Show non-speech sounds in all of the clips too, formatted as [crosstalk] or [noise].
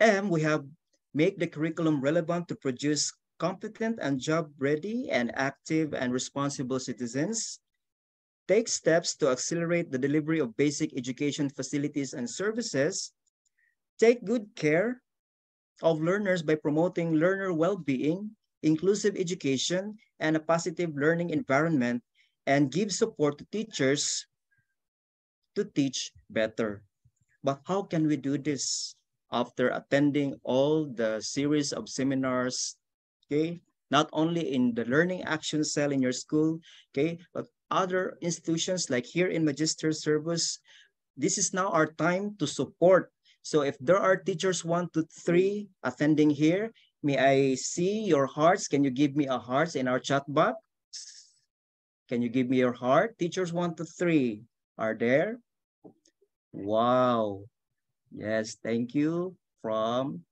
M, we have make the curriculum relevant to produce competent and job-ready and active and responsible citizens. Take steps to accelerate the delivery of basic education facilities and services. Take good care of learners by promoting learner well-being, inclusive education, and a positive learning environment, and give support to teachers to teach better. But how can we do this? After attending all the series of seminars, okay, not only in the learning action cell in your school, okay, but other institutions like here in Magister Servus, this is now our time to support. So if there are teachers one to three attending here, may I see your hearts? Can you give me a heart in our chat box? Can you give me your heart? Teachers one to three are there. Wow. Yes, thank you from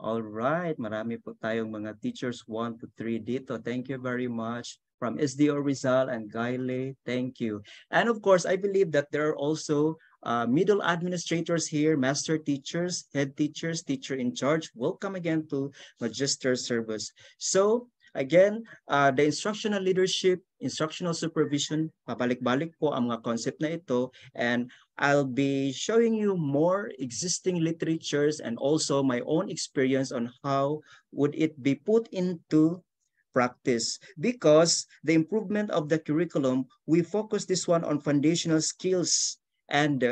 All right, marami po tayong mga teachers 1 to 3 dito. Thank you very much. From SDO Rizal and Gaile, thank you. And of course, I believe that there are also uh, middle administrators here, master teachers, head teachers, teacher in charge. Welcome again to Magister Servus. So Again, uh, the instructional leadership, instructional supervision, pabalik-balik po ang mga concept na ito. And I'll be showing you more existing literatures and also my own experience on how would it be put into practice. Because the improvement of the curriculum, we focus this one on foundational skills and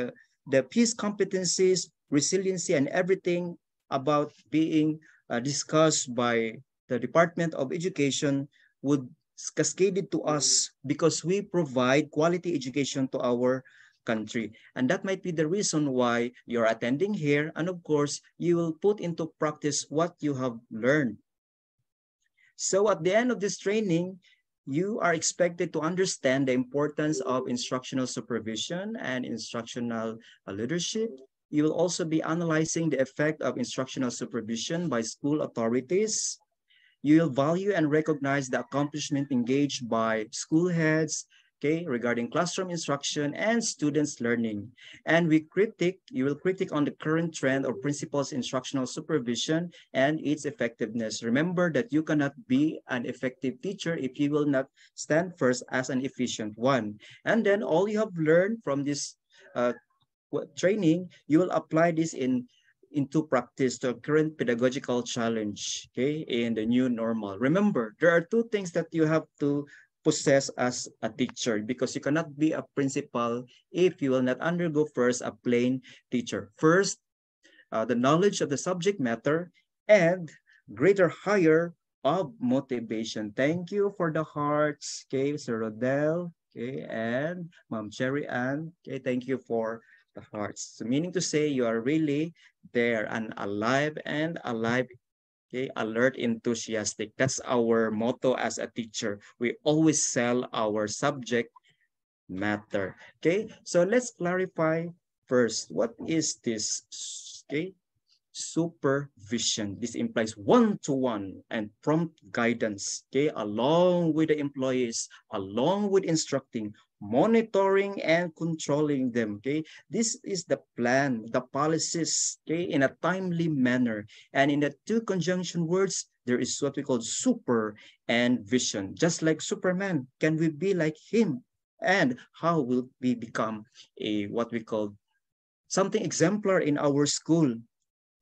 the peace competencies, resiliency, and everything about being uh, discussed by the Department of Education would cascade it to us because we provide quality education to our country. And that might be the reason why you're attending here. And of course, you will put into practice what you have learned. So at the end of this training, you are expected to understand the importance of instructional supervision and instructional leadership. You will also be analyzing the effect of instructional supervision by school authorities, you will value and recognize the accomplishment engaged by school heads, okay, regarding classroom instruction and students learning. And we critique, you will critique on the current trend or principals instructional supervision and its effectiveness. Remember that you cannot be an effective teacher if you will not stand first as an efficient one. And then all you have learned from this uh, training, you will apply this in into practice the current pedagogical challenge, okay, in the new normal. Remember, there are two things that you have to possess as a teacher because you cannot be a principal if you will not undergo first a plain teacher. First, uh, the knowledge of the subject matter and greater higher of motivation. Thank you for the hearts, okay, Sir Rodel, okay, and Mom Cherry Ann, okay, thank you for the hearts. So meaning to say you are really there and alive and alive okay? Alert enthusiastic. That's our motto as a teacher. We always sell our subject matter okay? So let's clarify first what is this okay? Supervision. This implies one-to-one -one and prompt guidance okay? Along with the employees along with instructing monitoring and controlling them okay? This is the plan the policies okay in a timely manner. And in the two conjunction words there is what we call super and vision. Just like superman can we be like him? And how will we become a what we call something exemplar in our school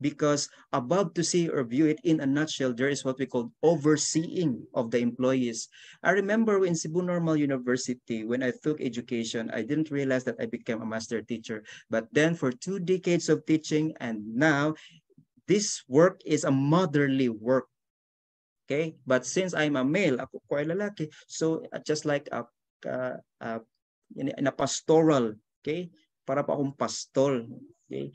because above to see or view it in a nutshell, there is what we call overseeing of the employees. I remember in Cebu Normal University, when I took education, I didn't realize that I became a master teacher. But then for two decades of teaching, and now this work is a motherly work. Okay, but since I'm a male, ako ko ay lalaki, so uh, just like a, uh, uh, in, in a pastoral, okay, para pa akong pastol, okay,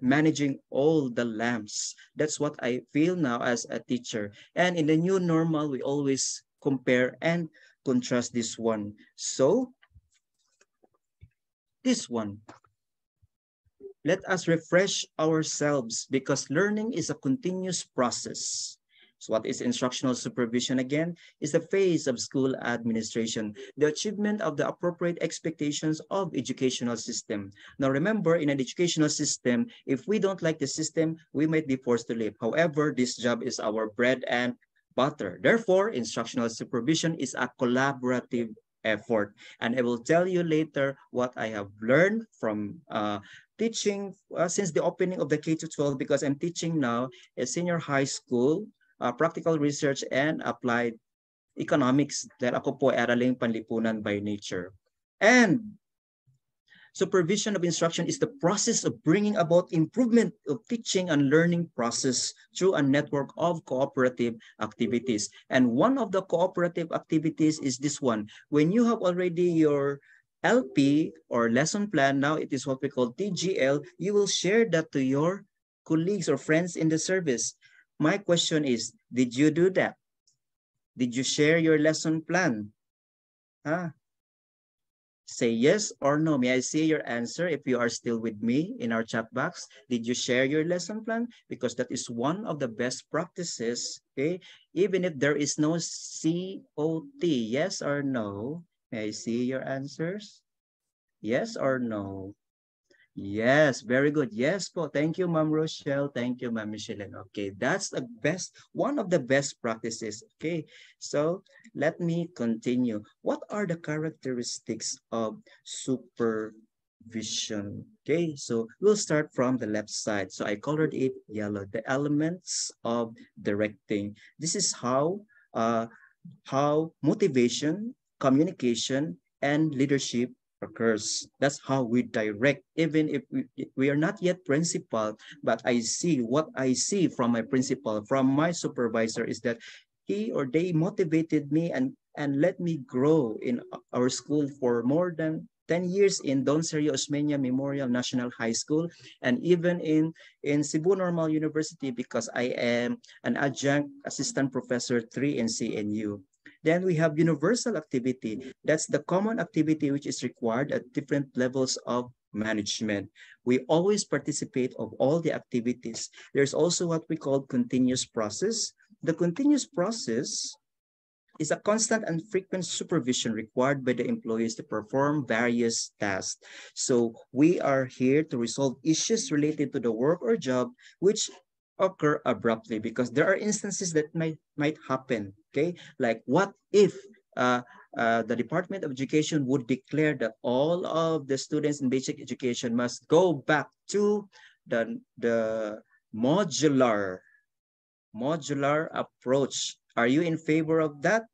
managing all the lamps. That's what I feel now as a teacher. And in the new normal, we always compare and contrast this one. So, this one. Let us refresh ourselves because learning is a continuous process. So what is instructional supervision again? Is the phase of school administration, the achievement of the appropriate expectations of educational system. Now remember, in an educational system, if we don't like the system, we might be forced to leave. However, this job is our bread and butter. Therefore, instructional supervision is a collaborative effort. And I will tell you later what I have learned from uh, teaching uh, since the opening of the K-12 because I'm teaching now a senior high school uh, practical research and applied economics dahil ako po araling panlipunan by nature. And supervision of instruction is the process of bringing about improvement of teaching and learning process through a network of cooperative activities. And one of the cooperative activities is this one. When you have already your LP or lesson plan, now it is what we call TGL, you will share that to your colleagues or friends in the service. My question is, did you do that? Did you share your lesson plan? Huh? Say yes or no. May I see your answer if you are still with me in our chat box? Did you share your lesson plan? Because that is one of the best practices, okay? Even if there is no COT, yes or no? May I see your answers? Yes or no? Yes, very good. Yes po. Thank you, Ma'am Rochelle. Thank you, Ma'am Michelin. Okay, that's the best, one of the best practices. Okay, so let me continue. What are the characteristics of supervision? Okay, so we'll start from the left side. So I colored it yellow, the elements of directing. This is how, uh, how motivation, communication, and leadership occurs. That's how we direct, even if we, we are not yet principal, but I see what I see from my principal, from my supervisor is that he or they motivated me and, and let me grow in our school for more than 10 years in Don Sergio Osmeña Memorial National High School and even in, in Cebu Normal University because I am an adjunct assistant professor 3 in CNU. Then we have universal activity. That's the common activity which is required at different levels of management. We always participate of all the activities. There's also what we call continuous process. The continuous process is a constant and frequent supervision required by the employees to perform various tasks. So we are here to resolve issues related to the work or job which occur abruptly because there are instances that might, might happen okay? Like what if uh, uh, the Department of Education would declare that all of the students in basic education must go back to the, the modular, modular approach. Are you in favor of that?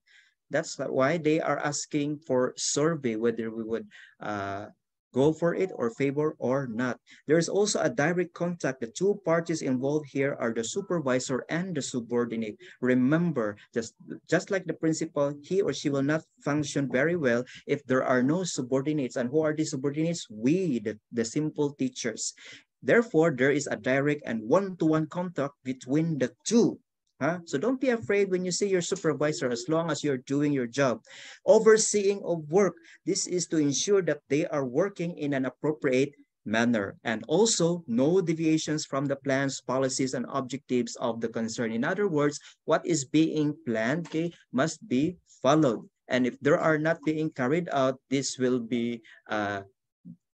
That's why they are asking for survey, whether we would uh, go for it or favor or not. There's also a direct contact. The two parties involved here are the supervisor and the subordinate. Remember, just, just like the principal, he or she will not function very well if there are no subordinates. And who are the subordinates? We, the, the simple teachers. Therefore, there is a direct and one-to-one -one contact between the two. Huh? So don't be afraid when you see your supervisor as long as you're doing your job. Overseeing of work, this is to ensure that they are working in an appropriate manner and also no deviations from the plans, policies, and objectives of the concern. In other words, what is being planned okay, must be followed. And if there are not being carried out, this will be uh,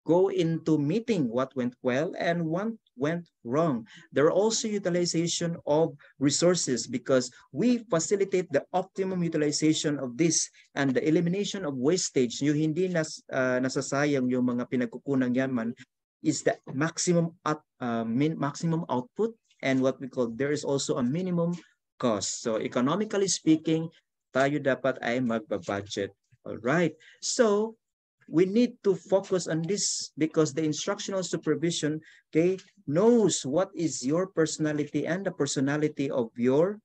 go into meeting what went well and what went wrong. There are also utilization of resources because we facilitate the optimum utilization of this and the elimination of wastage. Yung hindi nas, uh, nasasayang yung mga pinagkukunang yaman is the maximum at, uh, min, maximum output and what we call there is also a minimum cost. So economically speaking, tayo dapat ay magba-budget. All right. So we need to focus on this because the instructional supervision okay knows what is your personality and the personality of your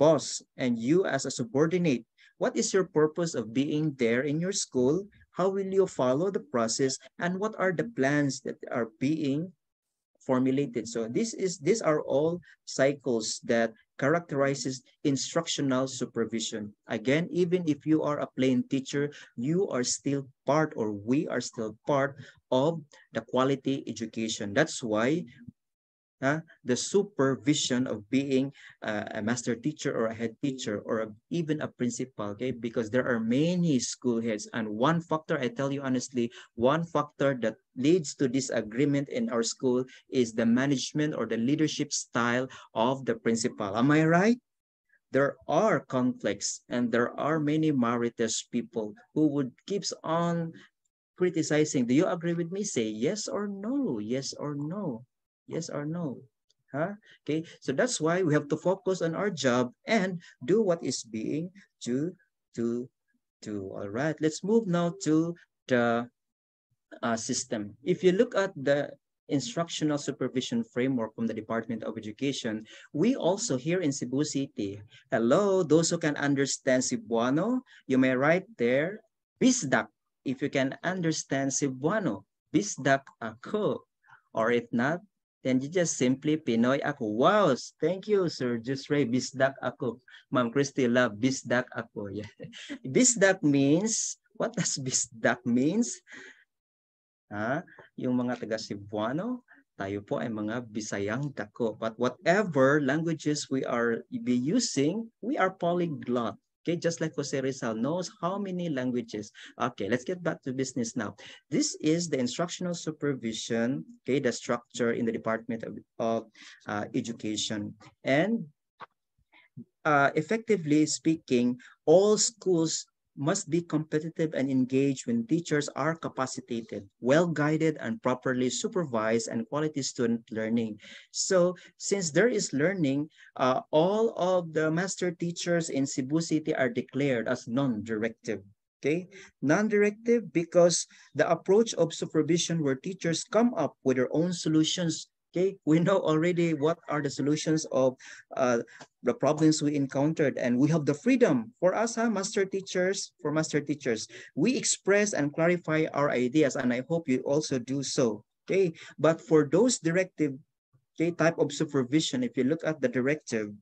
boss and you as a subordinate. What is your purpose of being there in your school? How will you follow the process? And what are the plans that are being formulated? So this is these are all cycles that characterizes instructional supervision. Again, even if you are a plain teacher, you are still part or we are still part of the quality education. That's why the supervision of being uh, a master teacher or a head teacher or a, even a principal, okay? Because there are many school heads and one factor, I tell you honestly, one factor that leads to disagreement in our school is the management or the leadership style of the principal. Am I right? There are conflicts and there are many Marites people who would keeps on criticizing. Do you agree with me? Say yes or no, yes or no. Yes or no? Huh? Okay, so that's why we have to focus on our job and do what is being to to to. All right, let's move now to the uh, system. If you look at the instructional supervision framework from the Department of Education, we also here in Cebu City, hello, those who can understand Cebuano, you may write there, Bisdak, if you can understand Cebuano, Bisdak ako. Or if not, then you just simply Pinoy ako. Wow, thank you, Sir Just Ray. Bisdak ako. Ma'am Christy love bisdak ako. [laughs] Yeah. Bisdak means, what does bisdak means? Ha? Yung mga taga Cebuano, tayo po ay mga Bisayang dako. But whatever languages we are be using, we are polyglot. Okay, just like Jose Rizal knows how many languages. Okay, let's get back to business now. This is the instructional supervision, okay, the structure in the Department of, of uh, Education. And uh, effectively speaking, all schools must be competitive and engaged when teachers are capacitated, well-guided and properly supervised and quality student learning. So since there is learning, uh, all of the master teachers in Cebu City are declared as non-directive. Okay, non-directive because the approach of supervision where teachers come up with their own solutions Okay, we know already what are the solutions of uh, the problems we encountered and we have the freedom for us, huh, master teachers, for master teachers. We express and clarify our ideas and I hope you also do so. Okay, but for those directive okay, type of supervision, if you look at the directive,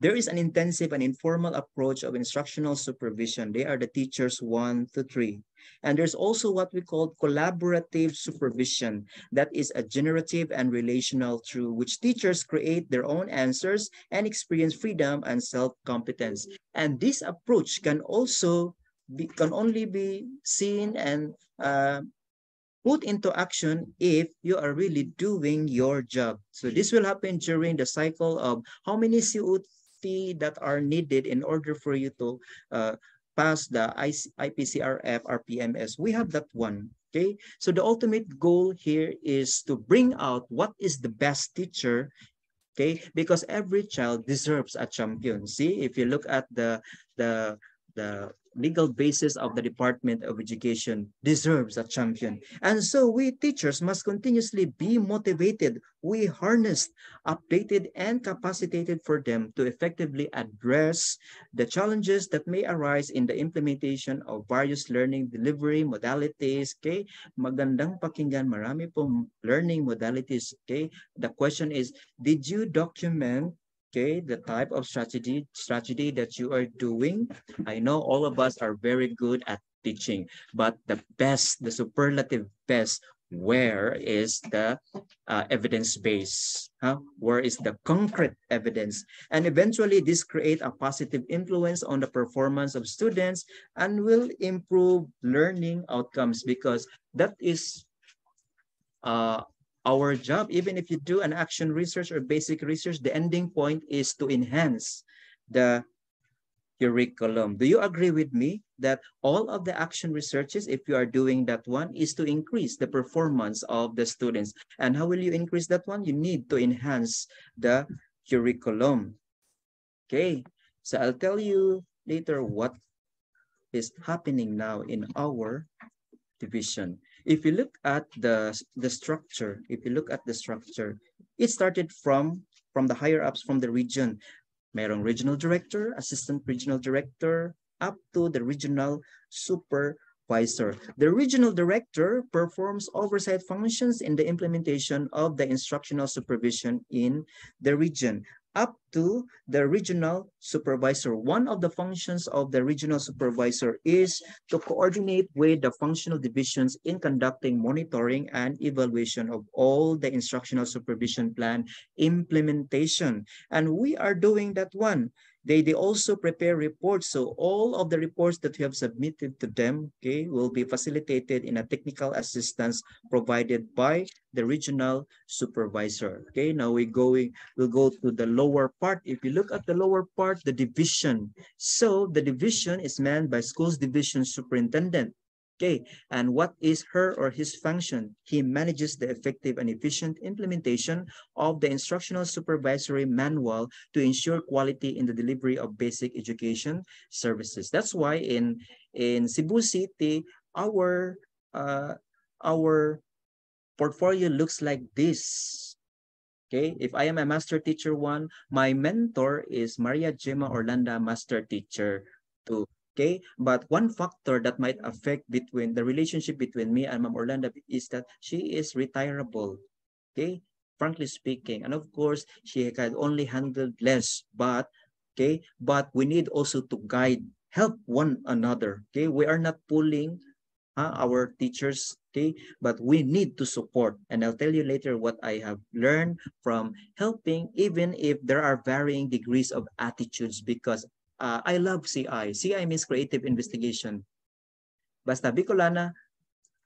there is an intensive and informal approach of instructional supervision. They are the teachers one to three. And there's also what we call collaborative supervision. That is a generative and relational through which teachers create their own answers and experience freedom and self-competence. And this approach can also be, can only be seen and uh, put into action if you are really doing your job. So this will happen during the cycle of how many CO that are needed in order for you to uh, pass the IPCRF RPMS. We have that one. Okay, so the ultimate goal here is to bring out what is the best teacher okay because every child deserves a champion see if you look at the the the legal basis of the Department of Education deserves a champion. And so we teachers must continuously be motivated. We harnessed, updated, and capacitated for them to effectively address the challenges that may arise in the implementation of various learning delivery modalities. Okay? Magandang pakinggan, marami pong learning modalities. Okay? The question is, did you document okay the type of strategy strategy that you are doing i know all of us are very good at teaching but the best the superlative best where is the uh, evidence base huh? where is the concrete evidence and eventually this create a positive influence on the performance of students and will improve learning outcomes because that is uh, our job, even if you do an action research or basic research, the ending point is to enhance the curriculum. Do you agree with me that all of the action researches, if you are doing that one, is to increase the performance of the students? And how will you increase that one? You need to enhance the curriculum. Okay, so I'll tell you later what is happening now in our division. If you look at the, the structure, if you look at the structure, it started from, from the higher ups from the region. Merong regional director, assistant regional director, up to the regional supervisor. The regional director performs oversight functions in the implementation of the instructional supervision in the region. up to the regional supervisor. One of the functions of the regional supervisor is to coordinate with the functional divisions in conducting monitoring and evaluation of all the instructional supervision plan implementation. And we are doing that one. They, they also prepare reports. So all of the reports that you have submitted to them, okay, will be facilitated in a technical assistance provided by the regional supervisor. Okay, now we going, we'll go to the lower part. If you look at the lower part, the division. So the division is manned by schools division superintendent. Okay, and what is her or his function? He manages the effective and efficient implementation of the instructional supervisory manual to ensure quality in the delivery of basic education services. That's why in, in Cebu City, our, uh, our portfolio looks like this. Okay, if I am a master teacher one, my mentor is Maria Gemma Orlando, master teacher two. Okay, but one factor that might affect between the relationship between me and Ma'am Orlando is that she is retirable. Okay, frankly speaking, and of course she can only handle less, but okay, but we need also to guide, help one another. Okay, we are not pulling uh, our teachers okay? But we need to support. And i'll tell you later what i have learned from helping even if there are varying degrees of attitudes because uh, I love CI. CI means creative investigation. Basta Bicolana,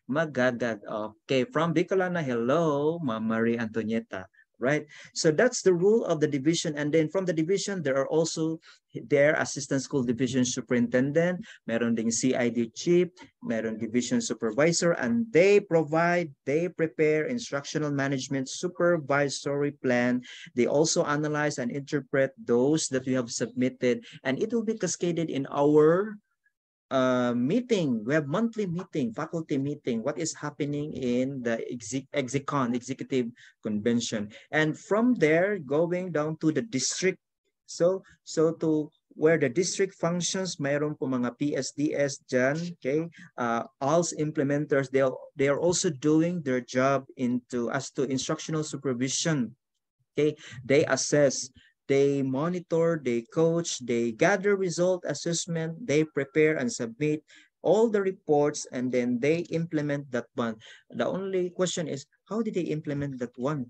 magagag. Okay, from Bicolana, hello, Ma'am Marie Antonieta. Right? So that's the rule of the division. And then from the division, there are also their assistant school division superintendent, meron ding CID chief, meron division supervisor, and they provide, they prepare instructional management supervisory plan. They also analyze and interpret those that we have submitted, and it will be cascaded in our meeting. We have monthly meeting, faculty meeting, what is happening in the exec execon, executive convention. And from there, going down to the district. So, so to where the district functions, mayroon po mga PSDS dyan, okay? Uh, ALS implementers, they are, they are also doing their job into as to instructional supervision. Okay, they assess they monitor, they coach, they gather result assessment, they prepare and submit all the reports, and then they implement that one. The only question is, how did they implement that one?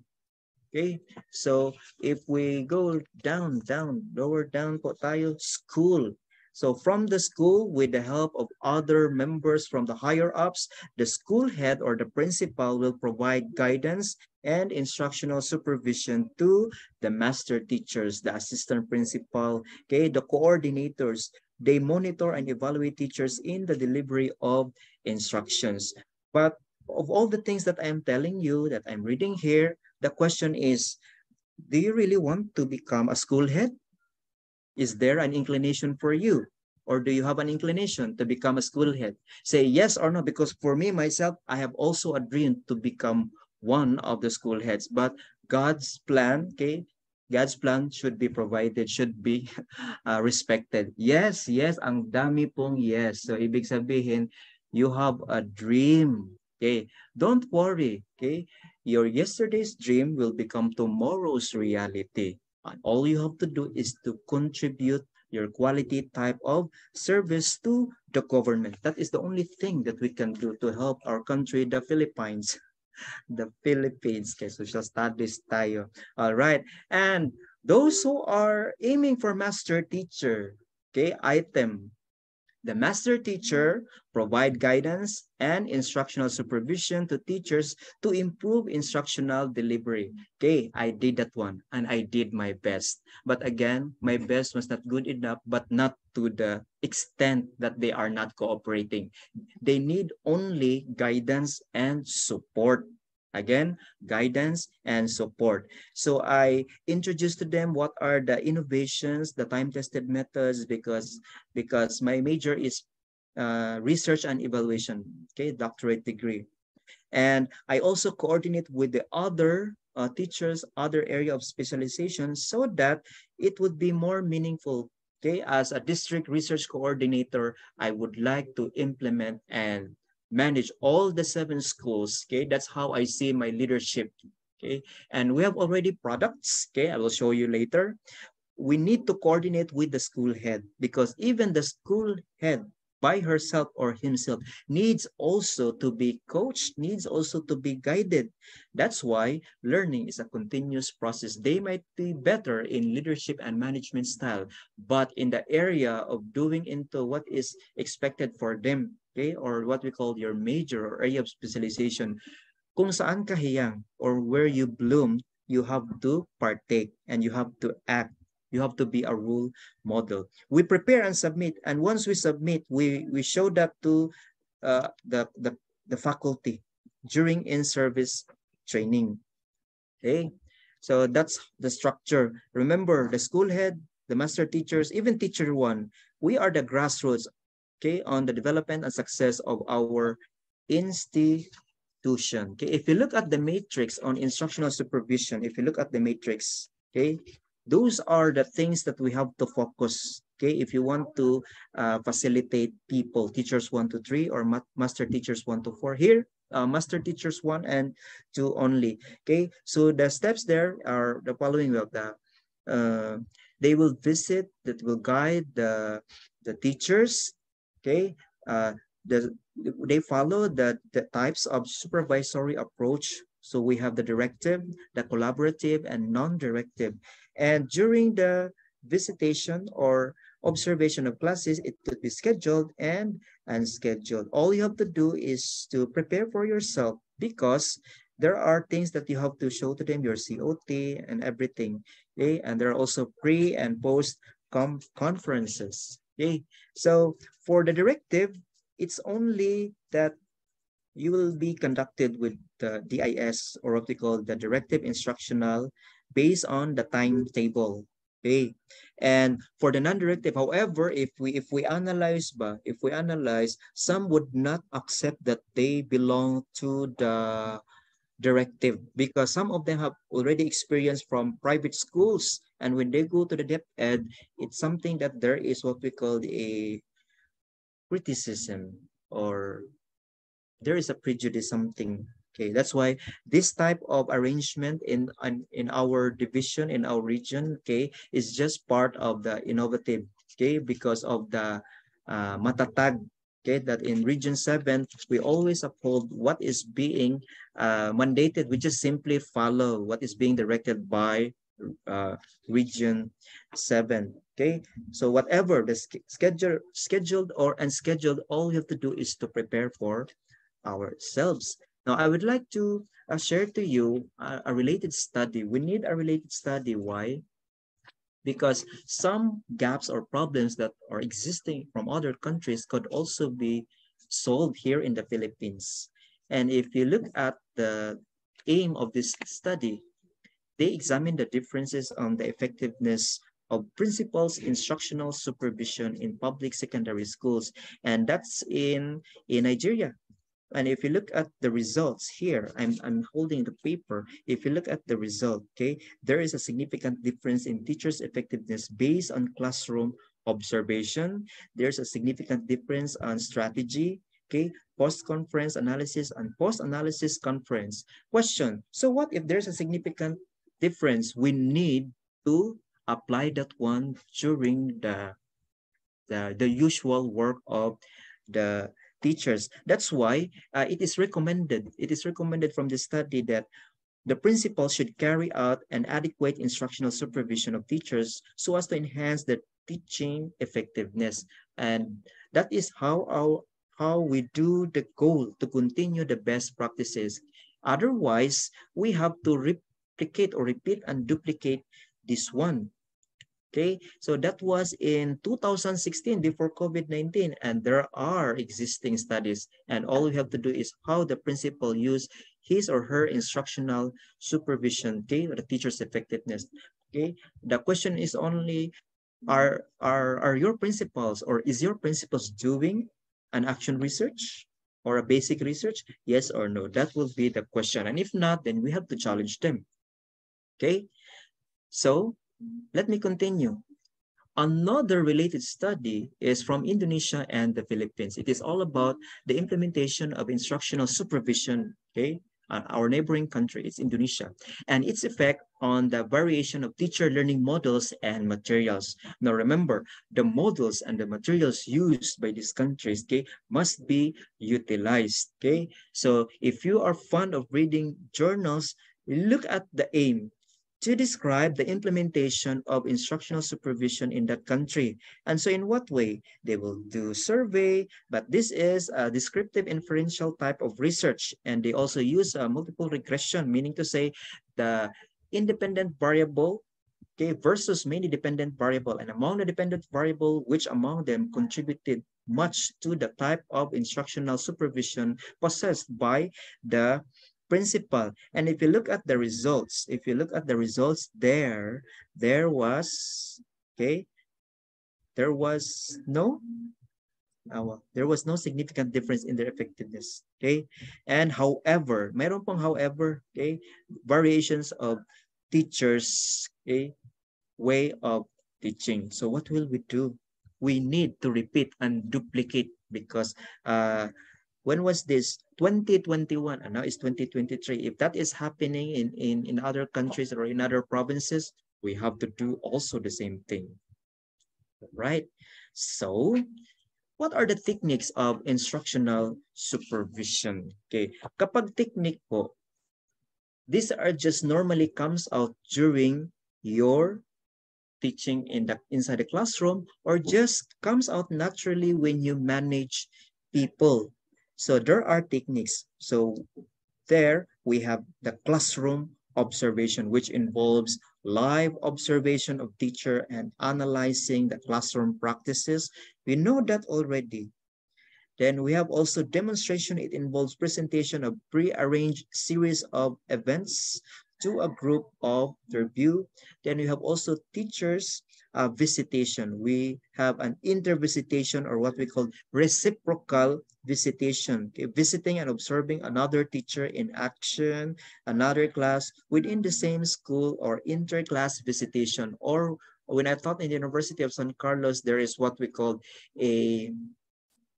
Okay, so if we go down, down, lower down po tayo, school. So from the school, with the help of other members from the higher ups, the school head or the principal will provide guidance and instructional supervision to the master teachers, the assistant principal, okay, the coordinators. They monitor and evaluate teachers in the delivery of instructions. But of all the things that I am telling you, that I'm reading here, the question is, do you really want to become a school head? Is there an inclination for you? Or do you have an inclination to become a school head? Say yes or no, because for me, myself, I have also a dream to become one of the school heads. But God's plan, okay, God's plan should be provided, should be [laughs] uh, respected. Yes, yes, ang dami pong yes. So ibig sabihin, you have a dream. Okay, don't worry. Okay, your yesterday's dream will become tomorrow's reality. All you have to do is to contribute your quality type of service to the government. That is the only thing that we can do to help our country, the Philippines. [laughs] the Philippines. Okay, social studies tayo. All right. And those who are aiming for master teacher, okay, item. The master teacher provide guidance and instructional supervision to teachers to improve instructional delivery. Okay, I did that one and I did my best. But again, my best was not good enough, but not to the extent that they are not cooperating. They need only guidance and support. Again, guidance and support. So I introduced to them what are the innovations, the time-tested methods, because, because my major is uh, research and evaluation, okay, doctorate degree. And I also coordinate with the other uh, teachers, other area of specialization so that it would be more meaningful. Okay, as a district research coordinator, I would like to implement and manage all the seven schools. Okay, that's how I see my leadership. Okay, and we have already products. Okay, I will show you later. We need to coordinate with the school head because even the school head by herself or himself needs also to be coached, needs also to be guided. That's why learning is a continuous process. They might be better in leadership and management style, but in the area of doing into what is expected for them, okay, or what we call your major or area of specialization, kung saan ka hiyang or where you bloom, you have to partake and you have to act you have to be a role model. We prepare and submit, and once we submit, we, we show that to uh, the, the, the faculty during in-service training. Okay, so that's the structure. Remember, the school head, the master teachers, even teacher one, we are the grassroots, okay, on the development and success of our institution. Okay, if you look at the matrix on instructional supervision, if you look at the matrix, okay, those are the things that we have to focus okay if you want to uh, facilitate people teachers one to three or ma master teachers one to four here uh, master teachers one and two only okay so the steps there are the following of the uh, they will visit that will guide the the teachers okay uh, the, they follow the, the types of supervisory approach so we have the directive the collaborative and non-directive and during the visitation or observation of classes, it could be scheduled and unscheduled. All you have to do is to prepare for yourself because there are things that you have to show to them, your COT and everything. Okay? And there are also pre and post conferences. Okay? So for the directive, it's only that you will be conducted with the DIS or what we call the directive instructional based on the timetable. Okay. And for the non-directive, however, if we if we analyze ba, if we analyze, some would not accept that they belong to the directive because some of them have already experienced from private schools and when they go to the depth ed it's something that there is what we call a criticism or there is a prejudice something Okay, that's why this type of arrangement in, in, in our division, in our region, okay, is just part of the innovative, okay, because of the uh, matatag, okay, that in region 7, we always uphold what is being uh, mandated. We just simply follow what is being directed by uh, region 7 okay so whatever the schedule scheduled or unscheduled all you have to do is to prepare for ourselves now, I would like to uh, share to you a, a related study. We need a related study. Why? Because some gaps or problems that are existing from other countries could also be solved here in the Philippines. And if you look at the aim of this study, they examine the differences on the effectiveness of principals instructional supervision in public secondary schools. And that's in, in Nigeria. And if you look at the results here, I'm, I'm holding the paper. If you look at the result, okay, there is a significant difference in teachers' effectiveness based on classroom observation. There's a significant difference on strategy, okay, post-conference analysis and post-analysis conference. Question, so what if there's a significant difference? We need to apply that one during the, the, the usual work of the teachers. That's why uh, it is recommended, it is recommended from the study that the principal should carry out an adequate instructional supervision of teachers so as to enhance the teaching effectiveness. And that is how our how we do the goal to continue the best practices. Otherwise, we have to replicate or repeat and duplicate this one. Okay, so that was in 2016 before COVID-19 and there are existing studies and all we have to do is how the principal use his or her instructional supervision, okay, the teacher's effectiveness. Okay, the question is only are, are, are your principals or is your principals doing an action research or a basic research? Yes or no? That will be the question. And if not, then we have to challenge them. Okay, so let me continue. Another related study is from Indonesia and the Philippines. It is all about the implementation of instructional supervision, okay, our neighboring country, it's Indonesia, and its effect on the variation of teacher learning models and materials. Now remember, the models and the materials used by these countries, okay, must be utilized, okay? So if you are fond of reading journals, look at the aim to describe the implementation of instructional supervision in that country. And so in what way? They will do survey, but this is a descriptive inferential type of research. And they also use a multiple regression, meaning to say the independent variable okay, versus many dependent variable. And among the dependent variable, which among them contributed much to the type of instructional supervision possessed by the principal. And if you look at the results, if you look at the results there, there was, okay, there was no, uh, there was no significant difference in their effectiveness, okay? And however, meron pong however, okay, variations of teachers, okay, way of teaching. So what will we do? We need to repeat and duplicate because uh, when was this 2021 and uh, now it's 2023 if that is happening in in in other countries or in other provinces we have to do also the same thing. Right? So what are the techniques of instructional supervision? Okay kapag technique po these are just normally comes out during your teaching in the inside the classroom or just comes out naturally when you manage people so there are techniques. So there we have the classroom observation, which involves live observation of teacher and analyzing the classroom practices. We know that already. Then we have also demonstration. It involves presentation of pre-arranged series of events to a group of their view. Then we have also teachers uh, visitation. We have an intervisitation or what we call reciprocal visitation, okay? visiting and observing another teacher in action, another class within the same school or inter-class visitation. Or when I taught in the University of San Carlos, there is what we call a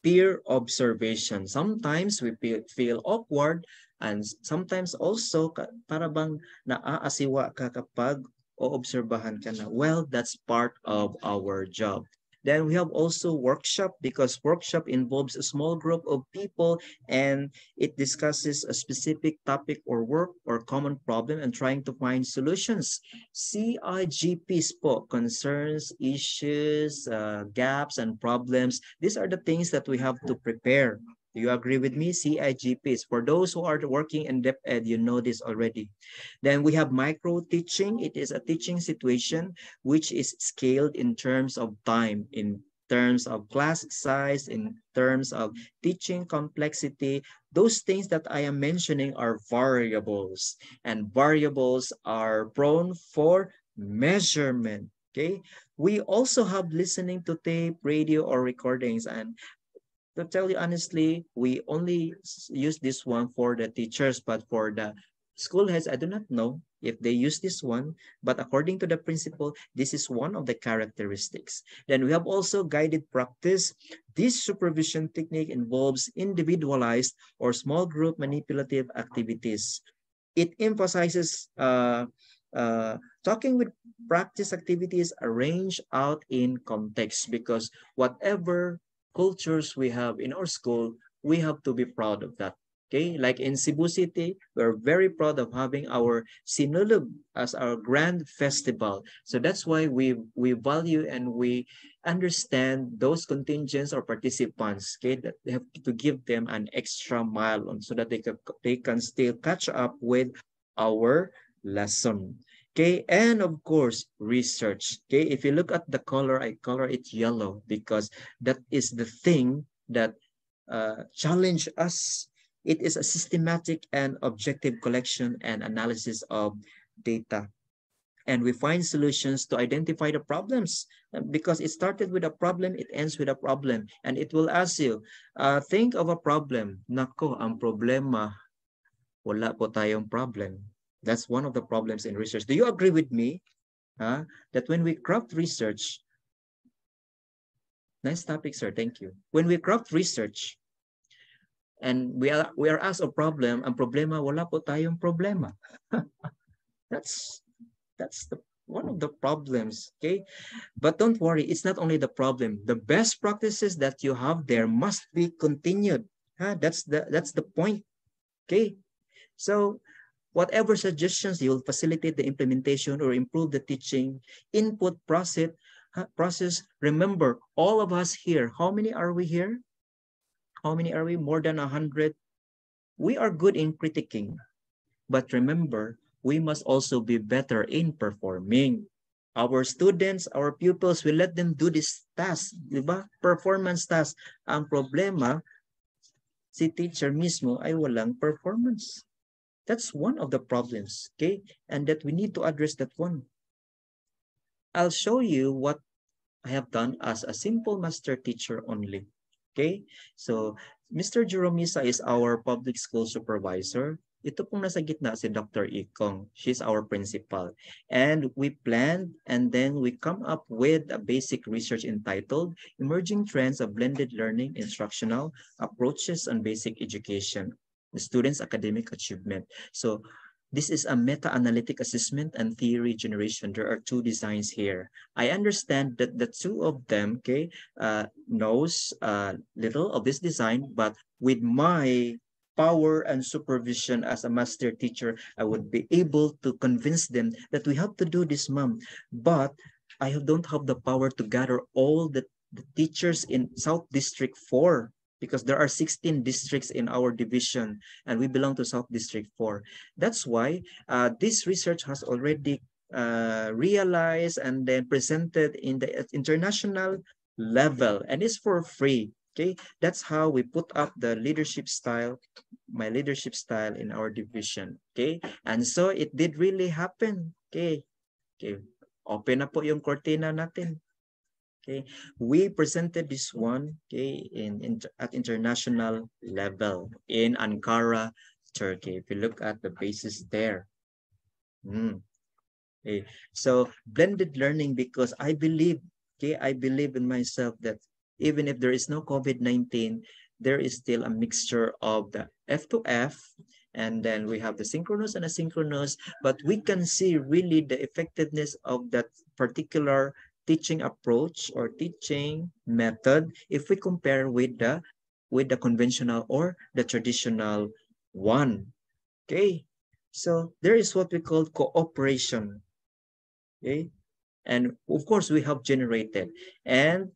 peer observation. Sometimes we feel awkward and sometimes also para bang naaasiwa ka kapag o obserbahan ka na. Well, that's part of our job. Then we have also workshop because workshop involves a small group of people and it discusses a specific topic or work or common problem and trying to find solutions. CIGPs po, concerns, issues, uh, gaps, and problems. These are the things that we have to prepare do you agree with me? CIGPs. For those who are working in DepEd, you know this already. Then we have micro teaching. It is a teaching situation which is scaled in terms of time, in terms of class size, in terms of teaching complexity. Those things that I am mentioning are variables and variables are prone for measurement. Okay. We also have listening to tape, radio, or recordings. And to tell you honestly, we only use this one for the teachers, but for the school heads, I do not know if they use this one, but according to the principle, this is one of the characteristics. Then we have also guided practice. This supervision technique involves individualized or small group manipulative activities. It emphasizes uh, uh, talking with practice activities arranged out in context because whatever cultures we have in our school, we have to be proud of that. Okay, like in Cebu City, we're very proud of having our Sinulog as our grand festival. So that's why we we value and we understand those contingents or participants. Okay, that they have to give them an extra mile on so that they can they can still catch up with our lesson. Okay, and of course, research. Okay, if you look at the color, I color it yellow because that is the thing that uh, challenge us. It is a systematic and objective collection and analysis of data. And we find solutions to identify the problems because it started with a problem, it ends with a problem. And it will ask you, uh, think of a problem. Nako, ang problema, wala po tayong problem that's one of the problems in research. Do you agree with me uh, that when we craft research, nice topic, sir, thank you. When we craft research, and we are we are asked a problem ang problema wala po tayong problema [laughs] that's that's the one of the problems okay but don't worry it's not only the problem the best practices that you have there must be continued huh? that's the that's the point okay so whatever suggestions you will facilitate the implementation or improve the teaching input process process remember all of us here how many are we here how many are we? More than 100. We are good in critiquing. But remember, we must also be better in performing. Our students, our pupils, we let them do this task, di? Performance task. Ang problema, si teacher mismo ay walang performance. That's one of the problems, okay? And that we need to address that one. I'll show you what I have done as a simple master teacher only. Okay? So, Mr. Jeromisa is our public school supervisor. Ito pong nasa gitna si Dr. Ikong. She's our principal. And we planned and then we come up with a basic research entitled Emerging Trends of Blended Learning Instructional Approaches on Basic Education, the Students' Academic Achievement. So This is a meta-analytic assessment and theory generation. There are two designs here. I understand that the two of them, okay, uh, knows uh, little of this design, but with my power and supervision as a master teacher, I would be able to convince them that we have to do this, mom. But I don't have the power to gather all the, the teachers in South District 4 because there are 16 districts in our division and we belong to South District 4. That's why uh, this research has already uh, realized and then presented in the international level and it's for free. Okay, that's how we put up the leadership style, my leadership style in our division. Okay, and so it did really happen. Okay, okay, open na po yung cortina natin. Okay, we presented this one okay in, in at international level in Ankara, Turkey. If you look at the basis there. Mm. Okay, so blended learning because I believe, okay, I believe in myself that even if there is no COVID-19, there is still a mixture of the F2F and then we have the synchronous and asynchronous, but we can see really the effectiveness of that particular teaching approach or teaching method if we compare with the with the conventional or the traditional one. Okay, so there is what we call cooperation. Okay, and of course we have generated and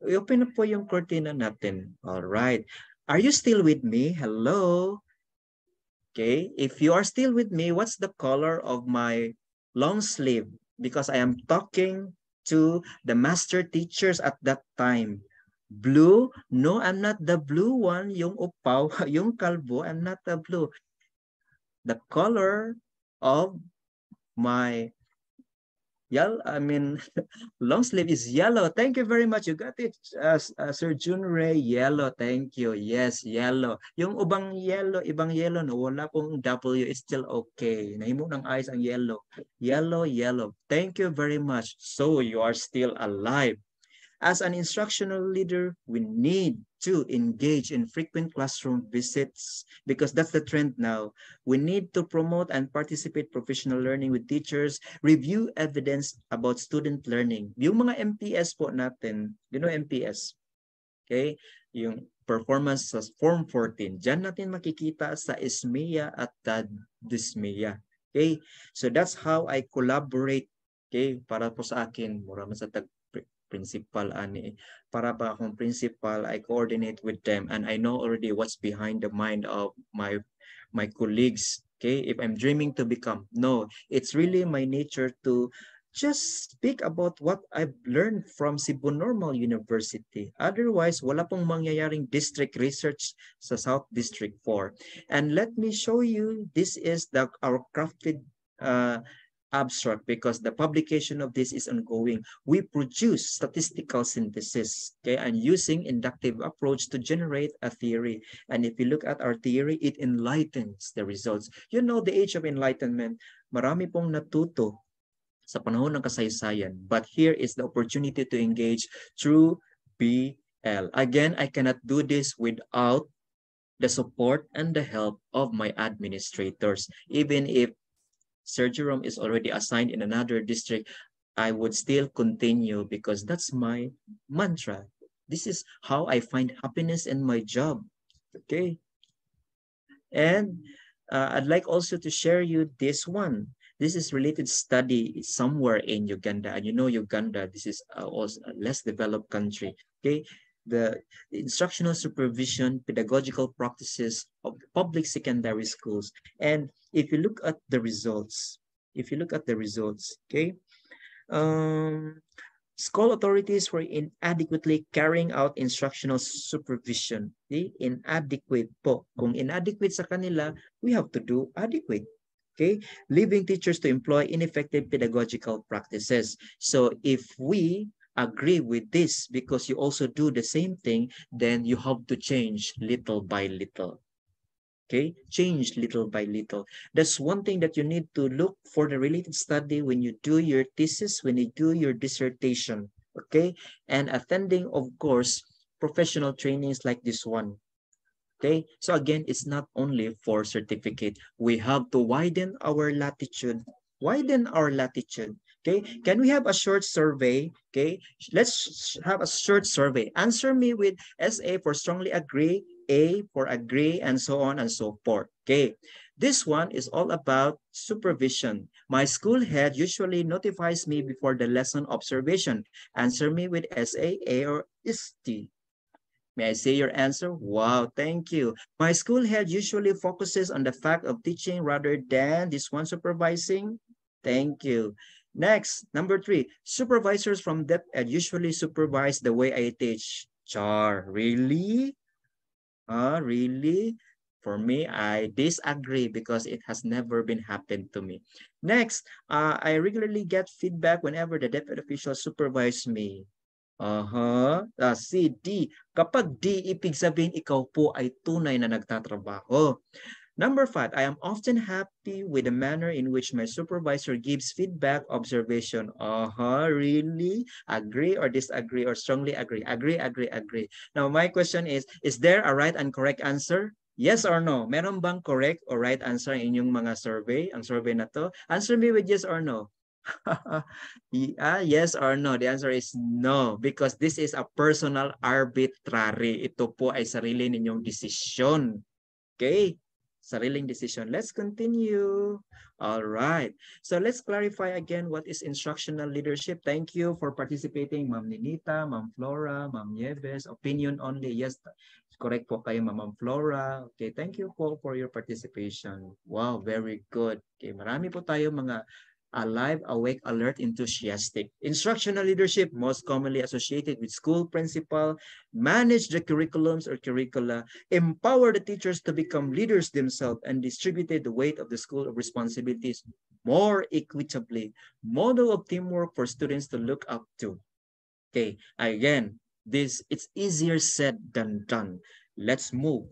we open up po yung cortina natin. All right. Are you still with me? Hello? Okay, if you are still with me, what's the color of my long sleeve? Because I am talking to the master teachers at that time. Blue? No, I'm not the blue one. Yung upaw, [laughs] yung kalbo, I'm not the blue. The color of my yellow, I mean, [laughs] long sleeve is yellow. Thank you very much. You got it, uh, uh, Sir Jun Ray. Yellow, thank you. Yes, yellow. Yung ubang yellow, ibang yellow, no, wala pong W, it's still okay. Nahimo ng eyes ang yellow. Yellow, yellow. Thank you very much. So you are still alive. As an instructional leader, we need to engage in frequent classroom visits because that's the trend now. We need to promote and participate professional learning with teachers, review evidence about student learning. Yung mga MPS po natin, you know MPS, okay? Yung performance sa Form 14, dyan natin makikita sa ISMEA at DISMEA. Okay? So that's how I collaborate okay, para po sa akin, mura sa tag principal ani para pa akong principal I coordinate with them and I know already what's behind the mind of my my colleagues okay if I'm dreaming to become no it's really my nature to just speak about what I've learned from Cebu Normal University. Otherwise, wala pong mangyayaring district research sa South District 4. And let me show you, this is the our crafted uh, abstract because the publication of this is ongoing. We produce statistical synthesis, okay, and using inductive approach to generate a theory. And if you look at our theory, it enlightens the results. You know, the age of enlightenment, marami pong natuto sa panahon ng kasaysayan. But here is the opportunity to engage through BL. Again, I cannot do this without the support and the help of my administrators. Even if Sir Jerome is already assigned in another district, I would still continue because that's my mantra. This is how I find happiness in my job. Okay. And uh, I'd like also to share you this one. This is related study somewhere in Uganda. And you know Uganda, this is uh, also a less developed country. Okay. The, the instructional supervision, pedagogical practices of public secondary schools. And if you look at the results, if you look at the results, okay, um, school authorities were inadequately carrying out instructional supervision. Okay? Inadequate po. Kung inadequate sa kanila, we have to do adequate. Okay? Leaving teachers to employ ineffective pedagogical practices. So if we agree with this because you also do the same thing, then you have to change little by little okay? Change little by little. That's one thing that you need to look for the related study when you do your thesis when you do your dissertation. Okay? And attending of course professional trainings like this one. Okay? So again it's not only for certificate. We have to widen our latitude. Widen our latitude. Okay? Can we have a short survey? Okay? Let's have a short survey. Answer me with sa for strongly agree a for agree, and so on and so forth. Okay, this one is all about supervision. My school head usually notifies me before the lesson observation. Answer me with SA, A, or ST. May I say your answer? Wow, thank you. My school head usually focuses on the fact of teaching rather than this one supervising. Thank you. Next, number three, supervisors from DepEd usually supervise the way I teach. Char, really? Uh, really? For me, I disagree because it has never been happened to me. Next, uh, I regularly get feedback whenever the DepEd official supervise me. Uh-huh. Uh, si D. Kapag D, ibig sabihin ikaw po ay tunay na nagtatrabaho. Number five, I am often happy with the manner in which my supervisor gives feedback, observation. Uh-huh, really? Agree or disagree or strongly agree? Agree, agree, agree. Now, my question is, is there a right and correct answer? Yes or no? Meron bang correct or right answer in inyong mga survey? Ang survey na to? Answer me with yes or no. [laughs] yeah, yes or no? The answer is no because this is a personal arbitrary. Ito po ay sarili ninyong desisyon. Okay? Sariling decision. Let's continue. All right. So let's clarify again what is instructional leadership. Thank you for participating, Ma'am Ninita, Ma'am Flora, Ma'am Nieves. Opinion only. Yes, correct po kayo, Ma'am Flora. Okay, thank you po for your participation. Wow, very good. Okay, marami po tayo mga alive, awake, alert, enthusiastic. Instructional leadership, most commonly associated with school principal, manage the curriculums or curricula, empower the teachers to become leaders themselves, and distributed the weight of the school of responsibilities more equitably. Model of teamwork for students to look up to. Okay, again, this it's easier said than done. Let's move.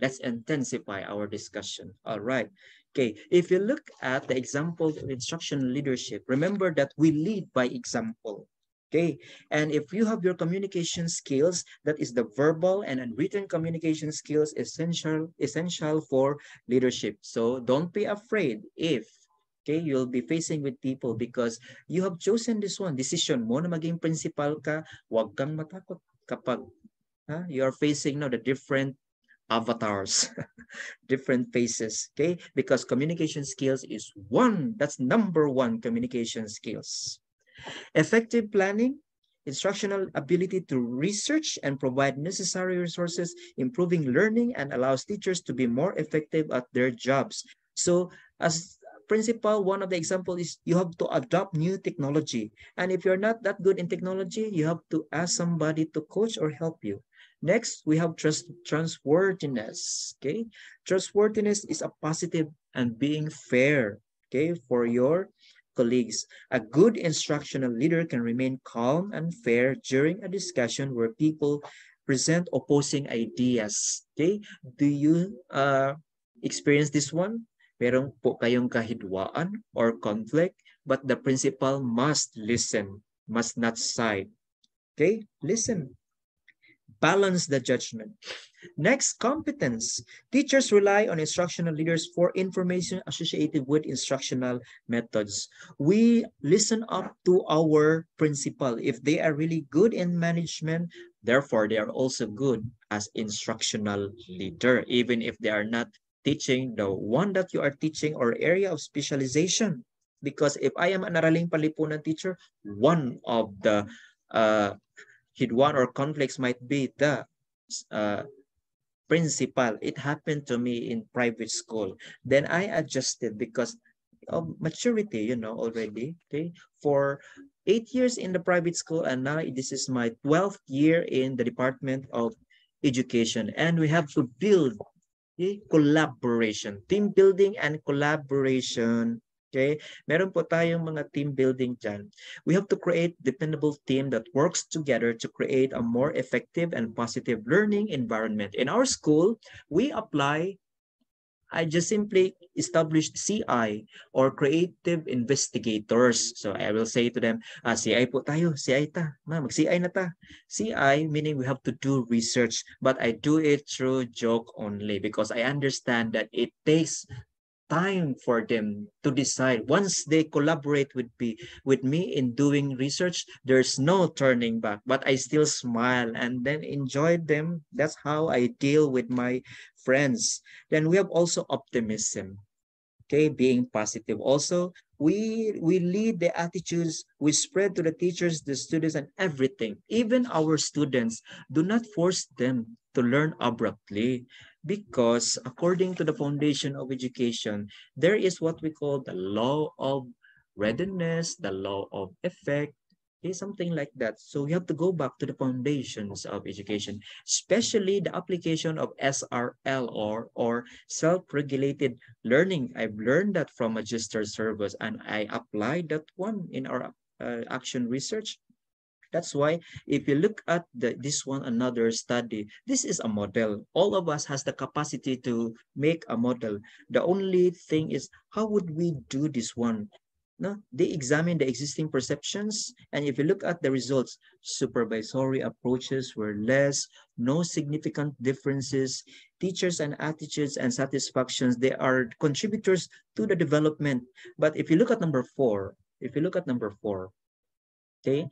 Let's intensify our discussion. All right. Okay, if you look at the example of instruction leadership, remember that we lead by example. Okay, and if you have your communication skills, that is the verbal and unwritten communication skills essential essential for leadership. So don't be afraid if okay, you'll be facing with people because you have chosen this one. Decision mo na maging principal ka, wag kang matakot kapag huh, you are facing now the different avatars, [laughs] different faces, okay? Because communication skills is one, that's number one communication skills. Effective planning, instructional ability to research and provide necessary resources, improving learning and allows teachers to be more effective at their jobs. So as principal, one of the examples is you have to adopt new technology. And if you're not that good in technology, you have to ask somebody to coach or help you. Next, we have trust, trustworthiness. Okay, trustworthiness is a positive and being fair. Okay, for your colleagues. A good instructional leader can remain calm and fair during a discussion where people present opposing ideas. Okay, do you uh, experience this one? Meron po kayong kahidwaan or conflict, but the principal must listen, must not side. Okay, listen balance the judgment. Next, competence. Teachers rely on instructional leaders for information associated with instructional methods. We listen up to our principal. If they are really good in management, therefore they are also good as instructional leader, even if they are not teaching the one that you are teaching or area of specialization. Because if I am an Araling Panlipunan teacher, one of the uh, hidwan or conflicts might be the uh, principal. It happened to me in private school. Then I adjusted because of maturity, you know, already. Okay. For eight years in the private school, and now this is my 12th year in the Department of Education. And we have to build okay, collaboration, team building and collaboration Okay? Meron po tayong mga team building dyan. We have to create dependable team that works together to create a more effective and positive learning environment. In our school, we apply I just simply established CI or creative investigators. So I will say to them, ah, CI po tayo, CI ta, ma, mag-CI na ta. CI meaning we have to do research, but I do it through joke only because I understand that it takes time for them to decide. Once they collaborate with me with me in doing research there's no turning back but i still smile and then enjoy them. That's how i deal with my friends. Then we have also optimism okay being positive. Also we we lead the attitudes we spread to the teachers the students and everything. Even our students do not force them to learn abruptly because according to the foundation of education, there is what we call the law of readiness, the law of effect, okay, something like that. So we have to go back to the foundations of education, especially the application of SRL or, or self-regulated learning. I've learned that from a Magister Servus and I applied that one in our uh, action research. That's why if you look at the, this one another study, this is a model. All of us has the capacity to make a model. The only thing is how would we do this one? No, they examine the existing perceptions, and if you look at the results, supervisory approaches were less, no significant differences. Teachers and attitudes and satisfactions, they are contributors to the development. But if you look at number four, if you look at number four, okay,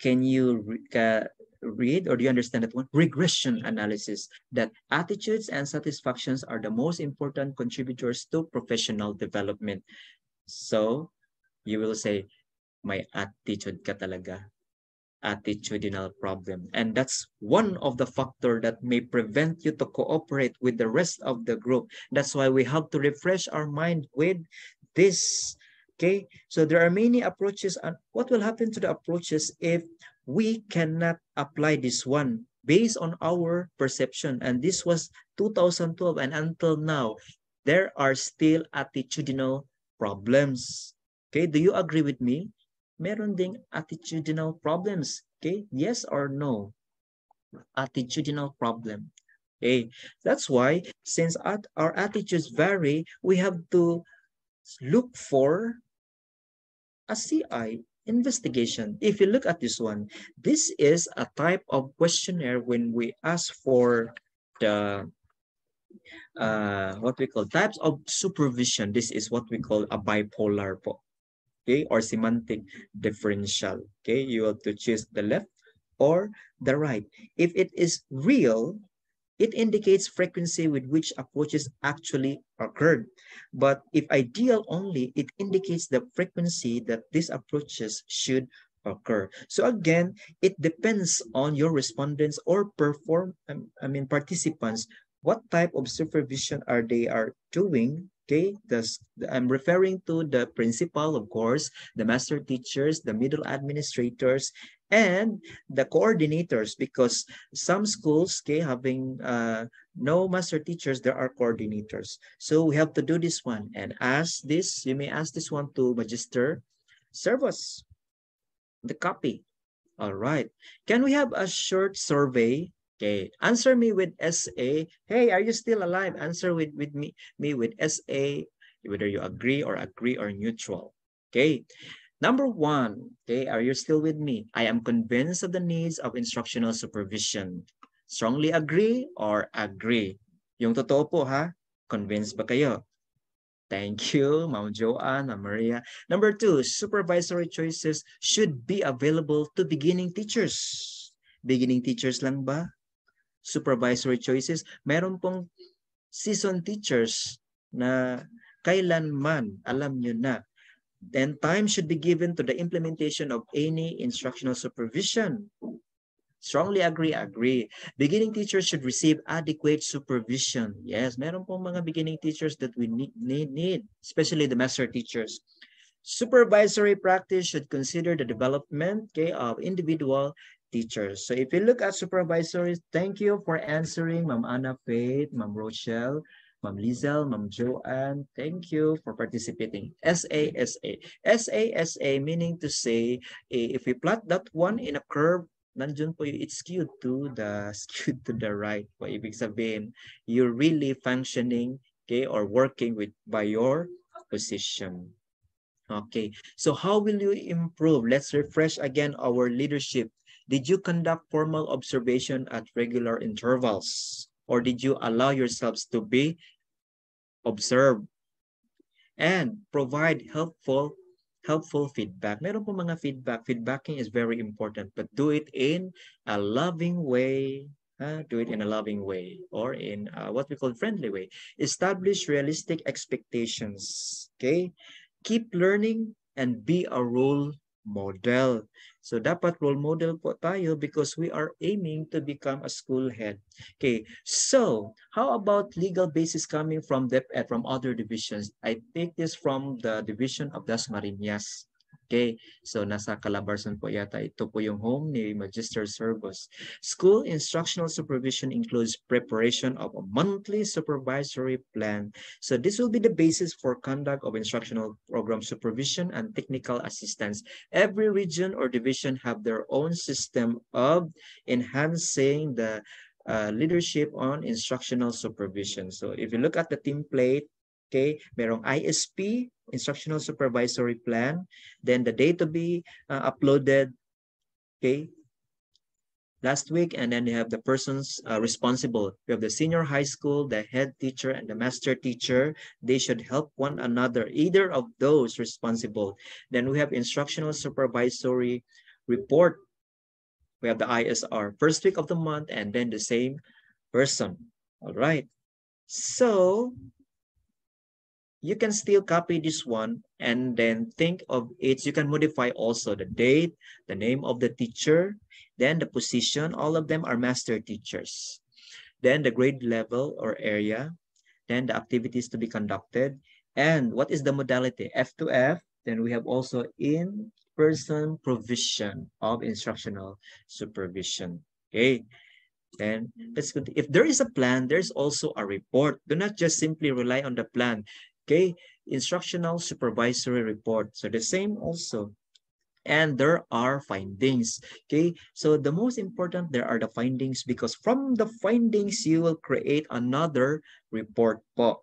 can you uh, read or do you understand that one? Regression analysis, that attitudes and satisfactions are the most important contributors to professional development. So you will say, my attitude ka talaga. Attitudinal problem. And that's one of the factor that may prevent you to cooperate with the rest of the group. That's why we have to refresh our mind with this Okay, so there are many approaches and what will happen to the approaches if we cannot apply this one based on our perception and this was 2012 and until now there are still attitudinal problems. Okay, do you agree with me? Meron ding attitudinal problems. Okay, yes or no? Attitudinal problem. Okay, that's why since our attitudes vary, we have to look for a CI investigation. If you look at this one, this is a type of questionnaire when we ask for the uh, what we call types of supervision. This is what we call a bipolar po, okay, or semantic differential. Okay, you have to choose the left or the right. If it is real, it indicates frequency with which approaches actually occurred. But if ideal only, it indicates the frequency that these approaches should occur. So again, it depends on your respondents or perform, um, I mean, participants, what type of supervision are they are doing Okay, I'm referring to the principal, of course, the master teachers, the middle administrators, and the coordinators because some schools okay having uh, no master teachers there are coordinators. So we have to do this one. And ask this you may ask this one to magister servus the copy. All right. Can we have a short survey? Okay. Answer me with sa hey are you still alive? Answer with with me me with sa whether you agree or agree or neutral. Okay Number one, okay, are you still with me? I am convinced of the needs of instructional supervision. Strongly agree or agree? Yung totoo po ha, convinced ba kayo? Thank [laughs] you, Ma'am Joanne, Ma'am Maria. Number two, supervisory choices should be available to beginning teachers. Beginning teachers lang ba? Supervisory choices. Meron pong season teachers na kailanman alam nyo na then time should be given to the implementation of any instructional supervision. Strongly agree, agree. Beginning teachers should receive adequate supervision. Yes, meron pong mga beginning teachers that we need, need, need, especially the master teachers. Supervisory practice should consider the development okay, of individual teachers. So if you look at supervisory, thank you for answering, Ma'am Anna Faith, Ma'am Rochelle, Ma'am Lizel, Ma'am Joanne, thank you for participating. SASA. SASA meaning to say, eh, if we plot that one in a curve, nandun po yung it's skewed to the [laughs] skewed to the right po. Ibig sabihin, you're really functioning okay, or working with by your position. Okay, so how will you improve? Let's refresh again our leadership. Did you conduct formal observation at regular intervals? Or did you allow yourselves to be observed and provide helpful helpful feedback. Meron po mga feedback. Feedbacking is very important, but do it in a loving way. Uh, do it in a loving way or in uh, what we call friendly way. Establish realistic expectations. Okay? Keep learning and be a role model. So dapat role model po tayo because we are aiming to become a school head. Okay, so how about legal basis coming from DepEd, from other divisions? I take this from the division of Das Dasmariñas. Okay, so nasa Calabarzon po yata. Ito po yung home ni Magister Servus. School instructional supervision includes preparation of a monthly supervisory plan. So this will be the basis for conduct of instructional program supervision and technical assistance. Every region or division have their own system of enhancing the uh, leadership on instructional supervision. So if you look at the template, Okay, merong ISP, Instructional Supervisory Plan. Then the date to be uh, uploaded, okay, last week. And then you have the persons uh, responsible. You have the senior high school, the head teacher, and the master teacher. They should help one another, either of those responsible. Then we have Instructional Supervisory Report. We have the ISR, first week of the month, and then the same person. All right. So you can still copy this one and then think of it. You can modify also the date, the name of the teacher, then the position. All of them are master teachers. Then the grade level or area, then the activities to be conducted. And what is the modality? F to F. Then we have also in-person provision of instructional supervision. Okay. Then. If there is a plan, there's also a report. Do not just simply rely on the plan. Okay, instructional supervisory report. So the same also. And there are findings. Okay, so the most important, there are the findings because from the findings, you will create another report po.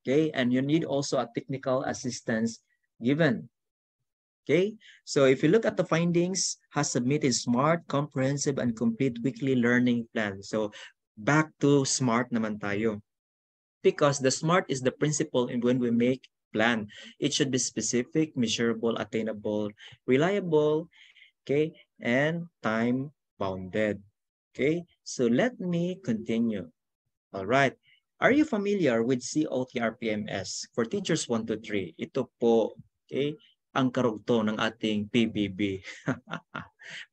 Okay, and you need also a technical assistance given. Okay, so if you look at the findings, has submitted SMART, comprehensive, and complete weekly learning plan. So back to SMART naman tayo because the SMART is the principle in when we make plan. It should be specific, measurable, attainable, reliable, okay, and time bounded. Okay, so let me continue. All right. Are you familiar with COTRPMS? For teachers 1 to 3, ito po, okay, ang karugto ng ating PBB.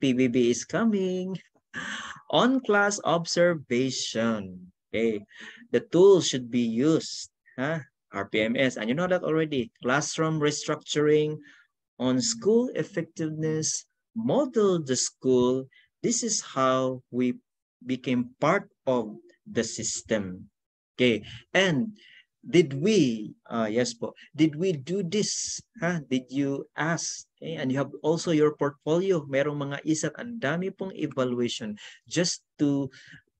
PBB [laughs] is coming. [laughs] On-class observation. Okay, the tools should be used, huh? RPMS, and you know that already. Classroom restructuring on school effectiveness, model the school. This is how we became part of the system. Okay, and did we, uh, yes po, did we do this? Huh? Did you ask? Okay? And you have also your portfolio. Merong mga isat, ang dami pong evaluation just to,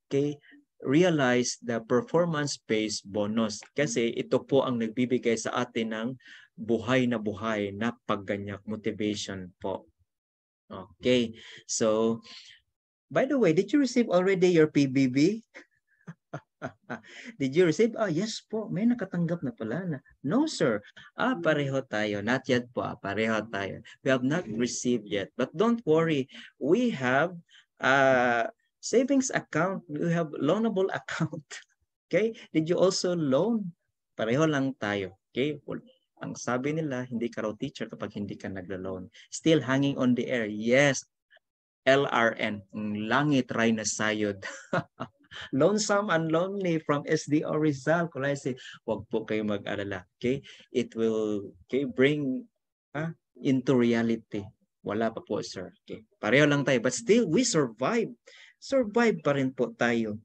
okay, realize the performance-based bonus. Kasi ito po ang nagbibigay sa atin ng buhay na buhay na pagganyak motivation po. Okay, so By the way, did you receive already your PBB? [laughs] Did you receive? Ah, yes po. May nakatanggap na pala na. No, sir. Ah, pareho tayo. Not yet po. Ah, pareho tayo. We have not received yet. But don't worry. We have uh, savings account. We have loanable account. [laughs] okay? Did you also loan? Pareho lang tayo. Okay? Well, ang sabi nila, hindi ka raw teacher kapag hindi ka naglo-loan. Still hanging on the air. Yes. LRN. Langit ray na sayod. [laughs] lonesome and lonely from SDO Rizal. Kung say, wag po kayo mag-alala. Okay? It will okay, bring ah, into reality. Wala pa po, sir. Okay? Pareho lang tayo. But still, we survive. Survive pa rin po tayo.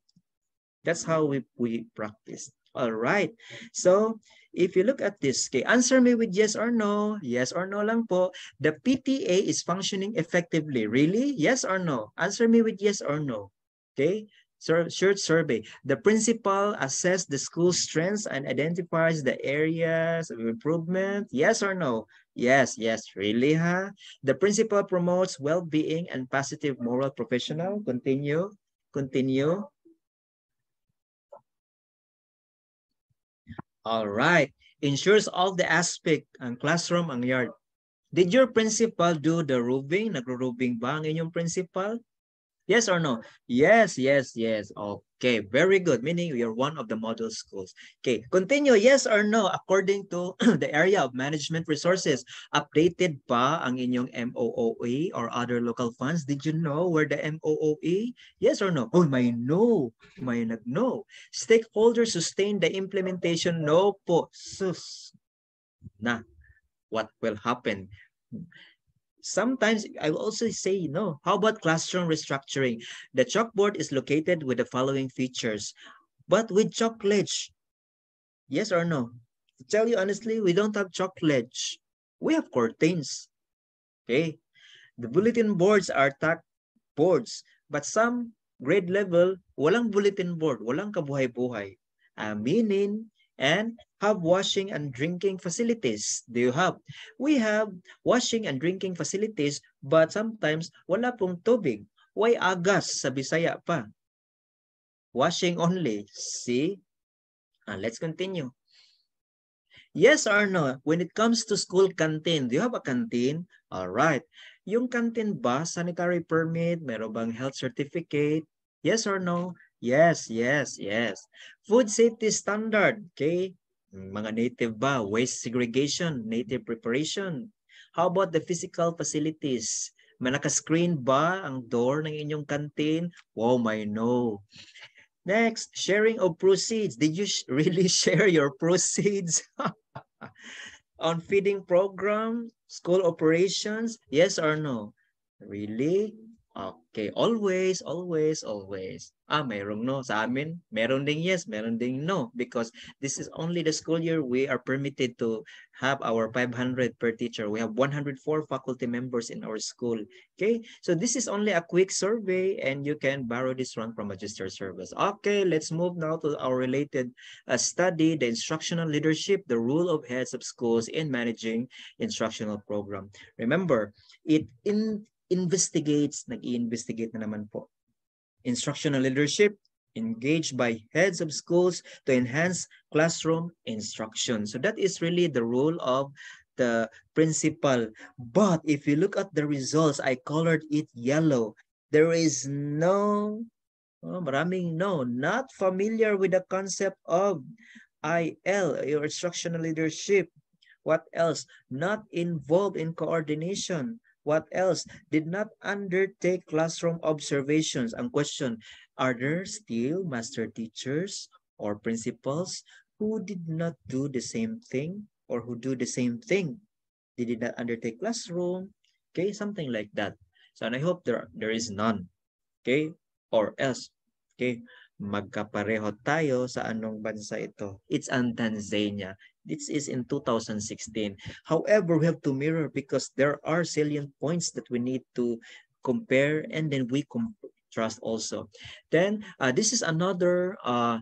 That's how we, we practice. All right. So, if you look at this, okay, answer me with yes or no. Yes or no lang po. The PTA is functioning effectively. Really? Yes or no? Answer me with yes or no. Okay? Short survey. The principal assess the school's strengths and identifies the areas of improvement. Yes or no? Yes, yes, really, huh? The principal promotes well-being and positive moral professional. Continue, continue. All right. Ensures all the aspect ang classroom, ang yard. Did your principal do the roofing? Nagro-roofing ba ang inyong principal? Yes or no? Yes, yes, yes. Okay, very good. Meaning you're one of the model schools. Okay, continue. Yes or no? According to [clears throat] the area of management resources, updated pa ang inyong MOOE or other local funds? Did you know where the MOOE? Yes or no? Oh, may no. May nag-no. Stakeholders sustain the implementation? No po. Sus. Na. What will happen? Sometimes I will also say, no, how about classroom restructuring? The chalkboard is located with the following features, but with chalk ledge. Yes or no? To tell you honestly, we don't have chalk ledge. We have curtains. Okay. The bulletin boards are tack boards, but some grade level, walang bulletin board, walang kabuhay-buhay. Uh, meaning, and have washing and drinking facilities. Do you have? We have washing and drinking facilities, but sometimes wala pong tubig. Why agas sa Bisaya pa? Washing only. See? Ah, let's continue. Yes or no? When it comes to school canteen, do you have a canteen? All right. Yung canteen ba, sanitary permit, meron bang health certificate? Yes or no? Yes, yes, yes. Food safety standard, okay? Mga native ba? Waste segregation, native preparation. How about the physical facilities? May naka-screen ba ang door ng inyong canteen? Wow, may no. Next, sharing of proceeds. Did you [laughs] really share your proceeds? [laughs] On feeding program, school operations, yes or no? Really? Okay, always, always, always. Ah, mayroong no. Sa amin, meron ding yes, meron ding no. Because this is only the school year we are permitted to have our 500 per teacher. We have 104 faculty members in our school. Okay, so this is only a quick survey and you can borrow this one from Magister Servus. Okay, let's move now to our related uh, study, the instructional leadership, the role of heads of schools in managing instructional program. Remember, it in investigates, nag-i-investigate na naman po. Instructional leadership, engaged by heads of schools to enhance classroom instruction. So that is really the role of the principal. But if you look at the results, I colored it yellow. There is no, oh, maraming no, not familiar with the concept of IL, your instructional leadership. What else? Not involved in coordination. What else? Did not undertake classroom observations. Ang question, are there still master teachers or principals who did not do the same thing or who do the same thing? They did not undertake classroom. Okay, something like that. So and I hope there, there is none. Okay, or else. Okay, magkapareho tayo sa anong bansa ito. It's an Tanzania. This is in 2016. However, we have to mirror because there are salient points that we need to compare and then we contrast also. Then uh, this is another uh,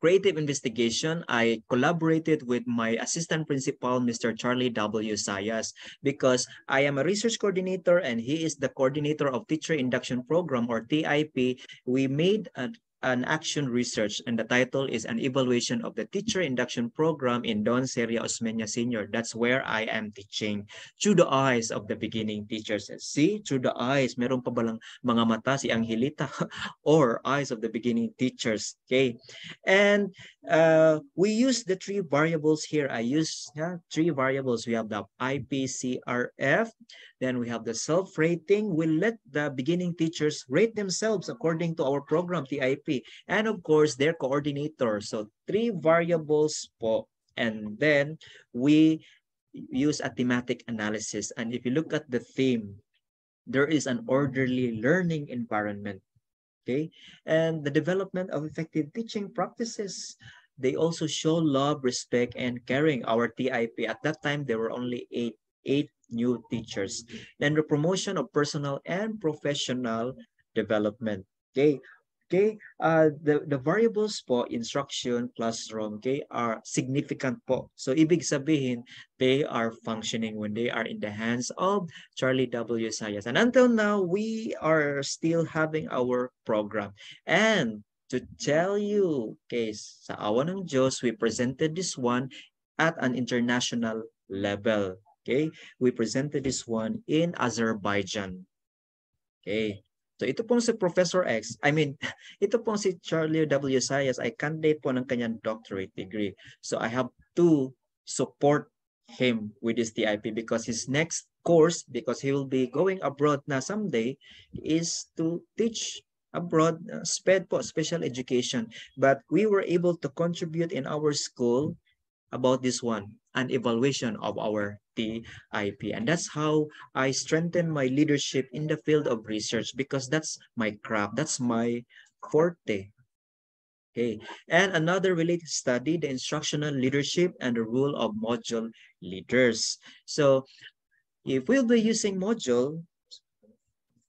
creative investigation, I collaborated with my assistant principal, Mr. Charlie W. Sayas, because I am a research coordinator and he is the coordinator of Teacher Induction Program or TIP. We made a an action research and the title is an evaluation of the teacher induction program in Don Sergio Osmeña Senior. That's where I am teaching through the eyes of the beginning teachers. See, through the eyes, meron pa balang mga mata si Angelita [laughs] or eyes of the beginning teachers. Okay. And uh, we use the three variables here. I use yeah, three variables. We have the IPCRF, then we have the self-rating. We let the beginning teachers rate themselves according to our program, And of course, their coordinator. So three variables po. And then we use a thematic analysis. And if you look at the theme, there is an orderly learning environment. Okay. And the development of effective teaching practices. They also show love, respect, and caring. Our TIP, at that time, there were only eight, eight new teachers. Then the promotion of personal and professional development. Okay, okay, uh, the, the variables po, instruction, plus classroom, okay, are significant po. So, ibig sabihin, they are functioning when they are in the hands of Charlie W. Sayas. And until now, we are still having our program. And to tell you, okay, sa awa ng Diyos, we presented this one at an international level. Okay, we presented this one in Azerbaijan. Okay, so ito pong si Professor X, I mean, [laughs] ito pong si Charlie W. Sayas ay candidate po ng kanyang doctorate degree. So I have to support him with this TIP because his next course, because he will be going abroad na someday, is to teach abroad, uh, SPED po, special education. But we were able to contribute in our school about this one, an evaluation of our TIP. And that's how I strengthen my leadership in the field of research because that's my craft, that's my forte. Okay, and another related study, the instructional leadership and the role of module leaders. So if we'll be using module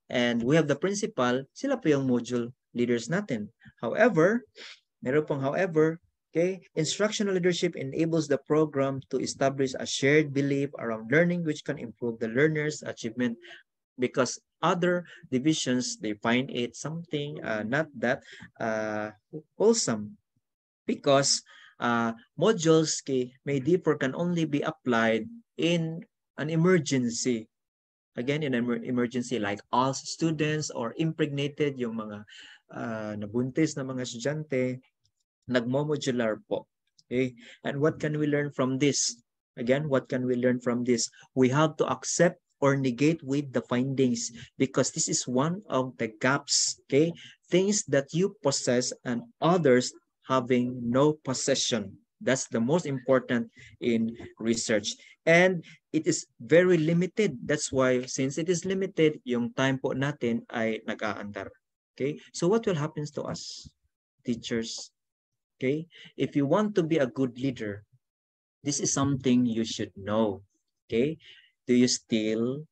and we have the principal, sila po yung module leaders natin. However, meron pong however, Okay, instructional leadership enables the program to establish a shared belief around learning which can improve the learner's achievement because other divisions, they find it something uh, not that uh, wholesome because uh, modules okay, may differ can only be applied in an emergency. Again, in an emergency like all students or impregnated, yung mga uh, nabuntis na mga estudyante, nagmo-modular po. Okay? And what can we learn from this? Again, what can we learn from this? We have to accept or negate with the findings because this is one of the gaps, okay? Things that you possess and others having no possession. That's the most important in research. And it is very limited. That's why since it is limited, yung time po natin ay nag-aandar. Okay? So what will happen to us? Teachers, Okay, if you want to be a good leader, this is something you should know. Okay, do you still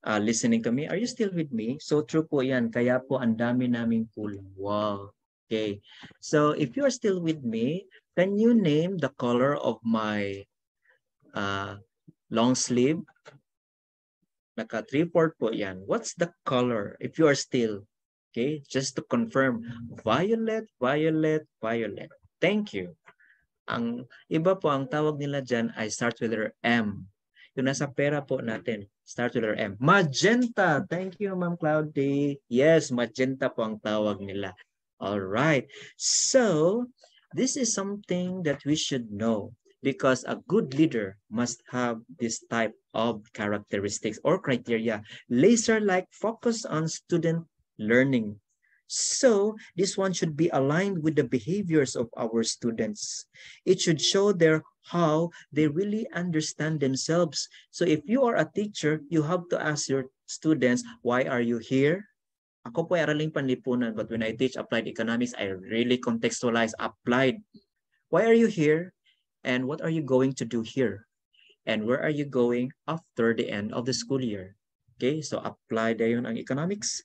uh, listening to me? Are you still with me? So true po yan. Kaya po ang dami naming kulang. Wow. Okay. So if you are still with me, can you name the color of my uh, long sleeve? Naka three-port po yan. What's the color if you are still? Okay, just to confirm, violet, violet, violet. Thank you. Ang iba po, ang tawag nila dyan ay start with letter M. Yung nasa pera po natin, start with letter M. Magenta. Thank you, Ma'am Cloudy. Yes, magenta po ang tawag nila. All right. So, this is something that we should know because a good leader must have this type of characteristics or criteria. Laser-like focus on student learning so this one should be aligned with the behaviors of our students. It should show their how they really understand themselves. So if you are a teacher, you have to ask your students, why are you here? Ako po araling panlipunan, but when I teach applied economics, I really contextualize applied. Why are you here? And what are you going to do here? And where are you going after the end of the school year? Okay, so apply dayon ang economics.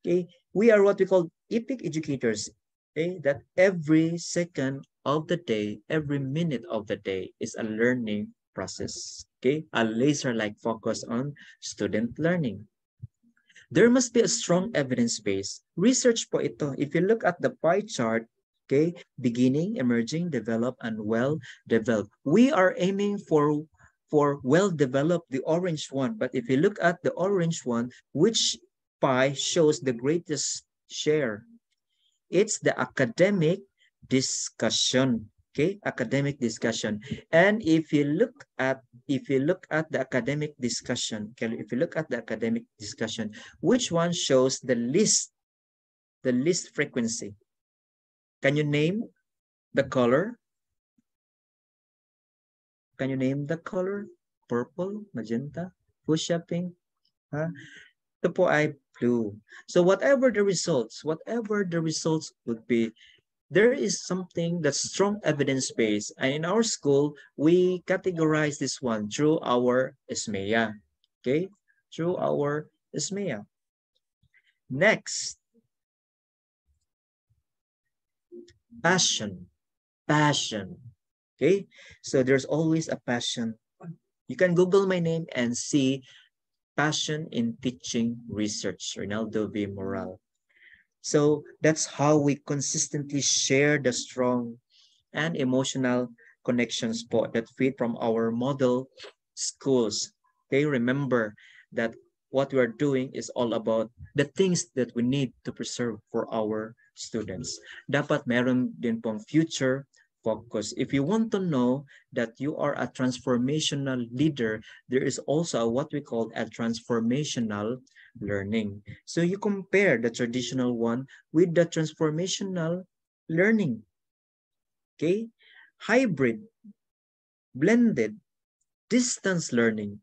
Okay, we are what we call epic educators, okay? that every second of the day, every minute of the day is a learning process. Okay, a laser-like focus on student learning. There must be a strong evidence base. Research po ito. If you look at the pie chart, okay, beginning, emerging, develop, and well-developed. We are aiming for for well-developed, the orange one. But if you look at the orange one, which pie shows the greatest share? It's the academic discussion okay? Academic discussion. And if you look at if you look at the academic discussion okay if you look at the academic discussion which one shows the least the least frequency? Can you name the color? Can you name the color? Purple magenta fuchsia pink huh? ito po ay blue so whatever the results whatever the results would be there is something that's strong evidence base. And in our school, we categorize this one through our SMEA. Okay? Through our SMEA. Next. Passion. Passion. Okay? So there's always a passion. You can Google my name and see passion in teaching research, Ronaldo V. Moral. So that's how we consistently share the strong and emotional connections po that feed from our model schools. They remember that what we are doing is all about the things that we need to preserve for our students. Dapat meron din pong future focus. If you want to know that you are a transformational leader, there is also what we call a transformational learning. So you compare the traditional one with the transformational learning. Okay? Hybrid, blended, distance learning,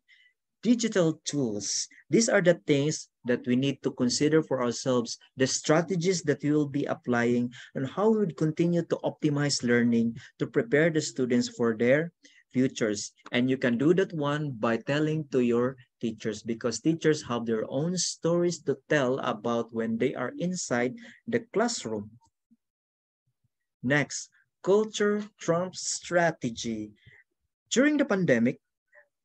digital tools. These are the things that we need to consider for ourselves, the strategies that we will be applying and how we would continue to optimize learning to prepare the students for their futures. And you can do that one by telling to your teachers because teachers have their own stories to tell about when they are inside the classroom. Next, culture trumps strategy. During the pandemic,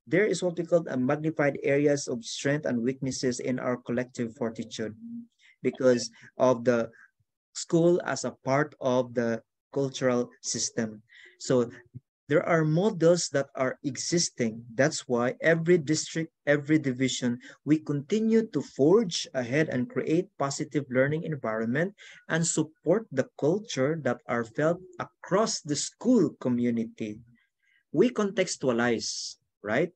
there is what we call a magnified areas of strength and weaknesses in our collective fortitude because of the school as a part of the cultural system. So there are models that are existing. That's why every district, every division, we continue to forge ahead and create positive learning environment and support the culture that are felt across the school community. We contextualize, right?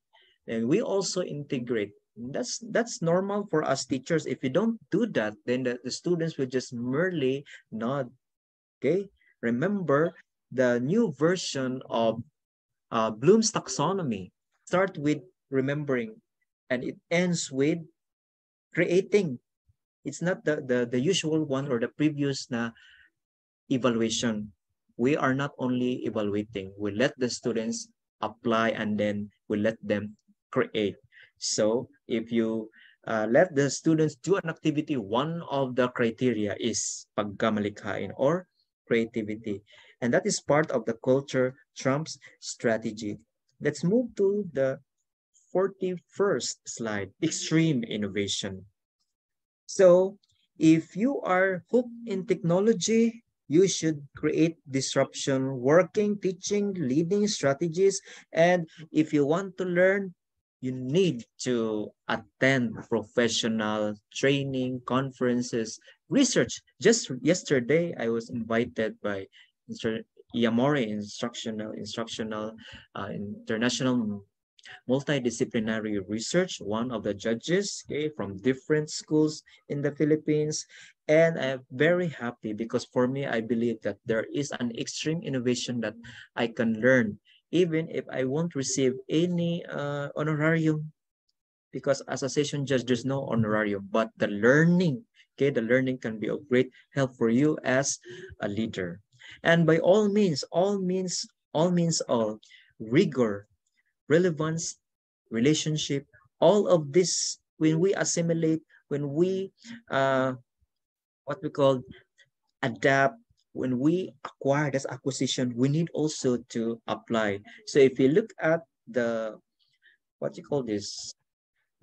And we also integrate. That's that's normal for us teachers. If you don't do that, then the, the students will just merely nod. Okay? Remember, the new version of uh, Bloom's taxonomy start with remembering and it ends with creating. It's not the, the, the usual one or the previous na evaluation. We are not only evaluating, we let the students apply and then we let them create. So if you uh, let the students do an activity, one of the criteria is pagkamalikhain or creativity. And that is part of the culture trumps strategy. Let's move to the 41st slide, extreme innovation. So if you are hooked in technology, you should create disruption, working, teaching, leading strategies. And if you want to learn, you need to attend professional training, conferences, research. Just yesterday, I was invited by. IAMURE Instructional, Instructional uh, International Multidisciplinary Research, one of the judges okay, from different schools in the Philippines. And I'm very happy because for me, I believe that there is an extreme innovation that I can learn, even if I won't receive any uh, honorarium because as a session judge, there's no honorarium, but the learning, okay, the learning can be of great help for you as a leader. And by all means, all means, all means all, rigor, relevance, relationship, all of this, when we assimilate, when we, uh, what we call adapt, when we acquire this acquisition, we need also to apply. So if you look at the, what you call this,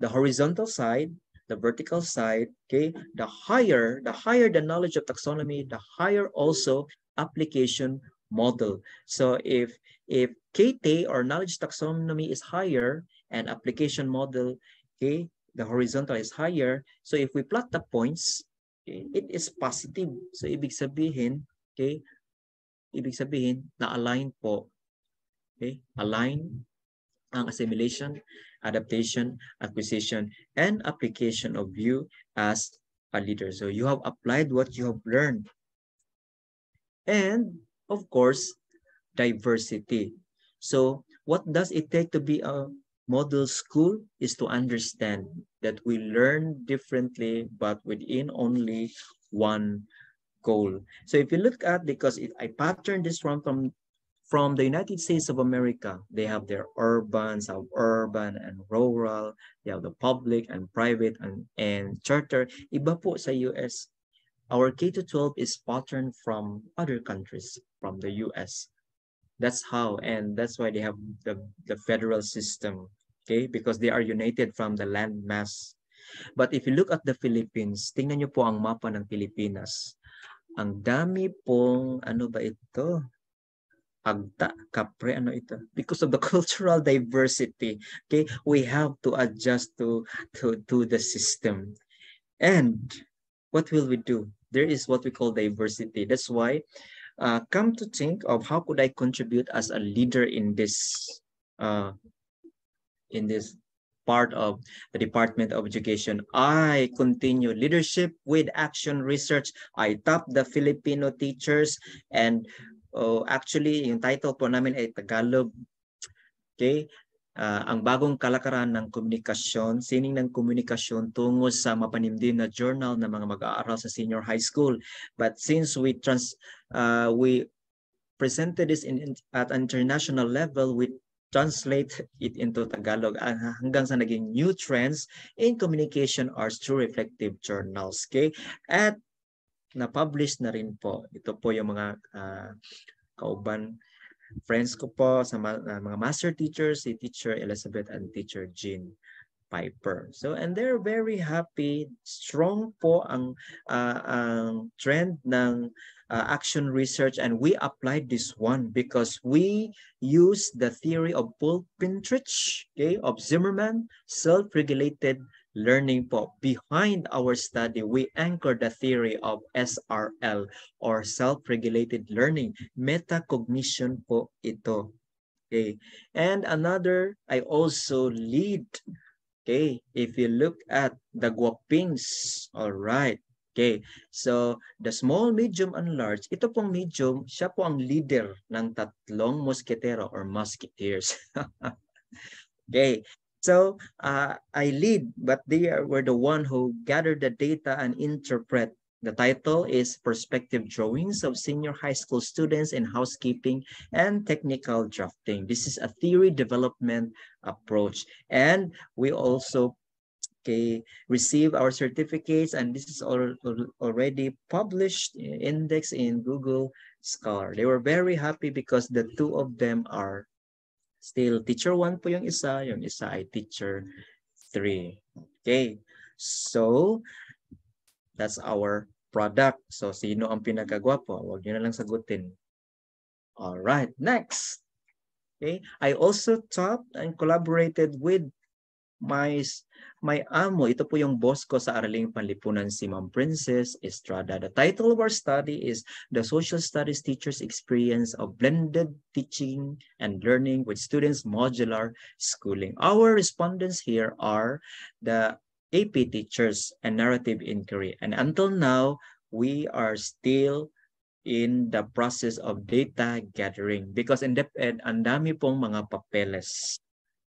the horizontal side, the vertical side, okay, the higher, the higher the knowledge of taxonomy, the higher also application model. So if if KT or knowledge taxonomy is higher and application model, okay, the horizontal is higher. So if we plot the points, okay, it is positive. So ibig sabihin, okay, ibig sabihin na align po. Okay, align ang assimilation, adaptation, acquisition, and application of you as a leader. So you have applied what you have learned. And of course, diversity. So what does it take to be a model school is to understand that we learn differently, but within only one goal. So if you look at, because if I pattern this from from the United States of America, they have their urban, suburban, and rural. They have the public and private and, and charter. Iba po sa US. Our K-12 is patterned from other countries, from the US. That's how, and that's why they have the, the federal system, okay? Because they are united from the land mass. But if you look at the Philippines, tingnan nyo po ang mapa ng Pilipinas. Ang dami pong, ano ba ito? agta, kapre, ano ito? Because of the [laughs] cultural diversity, okay, we have to adjust to, to, to the system. And what will we do? There is what we call diversity. That's why, uh, come to think of how could I contribute as a leader in this, uh, in this part of the Department of Education. I continue leadership with action research. I tap the Filipino teachers and Oh, actually, yung title po namin ay Tagalog. Okay? Uh, ang bagong kalakaran ng komunikasyon, sining ng komunikasyon tungo sa mapanimdim na journal ng mga mag-aaral sa senior high school. But since we trans uh, we presented this in, in at international level, we translate it into Tagalog hanggang sa naging new trends in communication arts through reflective journals. Okay? At na-publish na rin po. Ito po yung mga uh, kauban friends ko po sa ma- uh, mga master teachers, si Teacher Elizabeth and Teacher Jean Piper. So and they're very happy. Strong po ang uh, ang trend ng uh, action research and we applied this one because we use the theory of Paul Pintrich, okay, of Zimmerman, self-regulated learning po. Behind our study, we anchor the theory of SRL or self-regulated learning. Metacognition po ito. Okay. And another, I also lead. Okay. If you look at the guapings, all right. Okay. So, the small, medium, and large, ito pong medium, siya po ang leader ng tatlong mosketero or musketeers. [laughs] okay. So uh, I lead, but they are, were the one who gathered the data and interpret. The title is Perspective Drawings of Senior High School Students in Housekeeping and Technical Drafting. This is a theory development approach. And we also okay, receive our certificates and this is al already published, index in Google Scholar. They were very happy because the two of them are Still, teacher 1 po yung isa, yung isa ay teacher 3. Okay. So, that's our product. So, sino ang pinagagwapo? Huwag nyo na lang sagutin. All right. Next. Okay. I also taught and collaborated with my my amo, ito po yung boss ko sa Araling Panlipunan, si Ma'am Princess Estrada. The title of our study is The Social Studies Teacher's Experience of Blended Teaching and Learning with Students Modular Schooling. Our respondents here are the AP teachers and narrative inquiry. And until now, we are still in the process of data gathering because in DepEd, ang dami pong mga papeles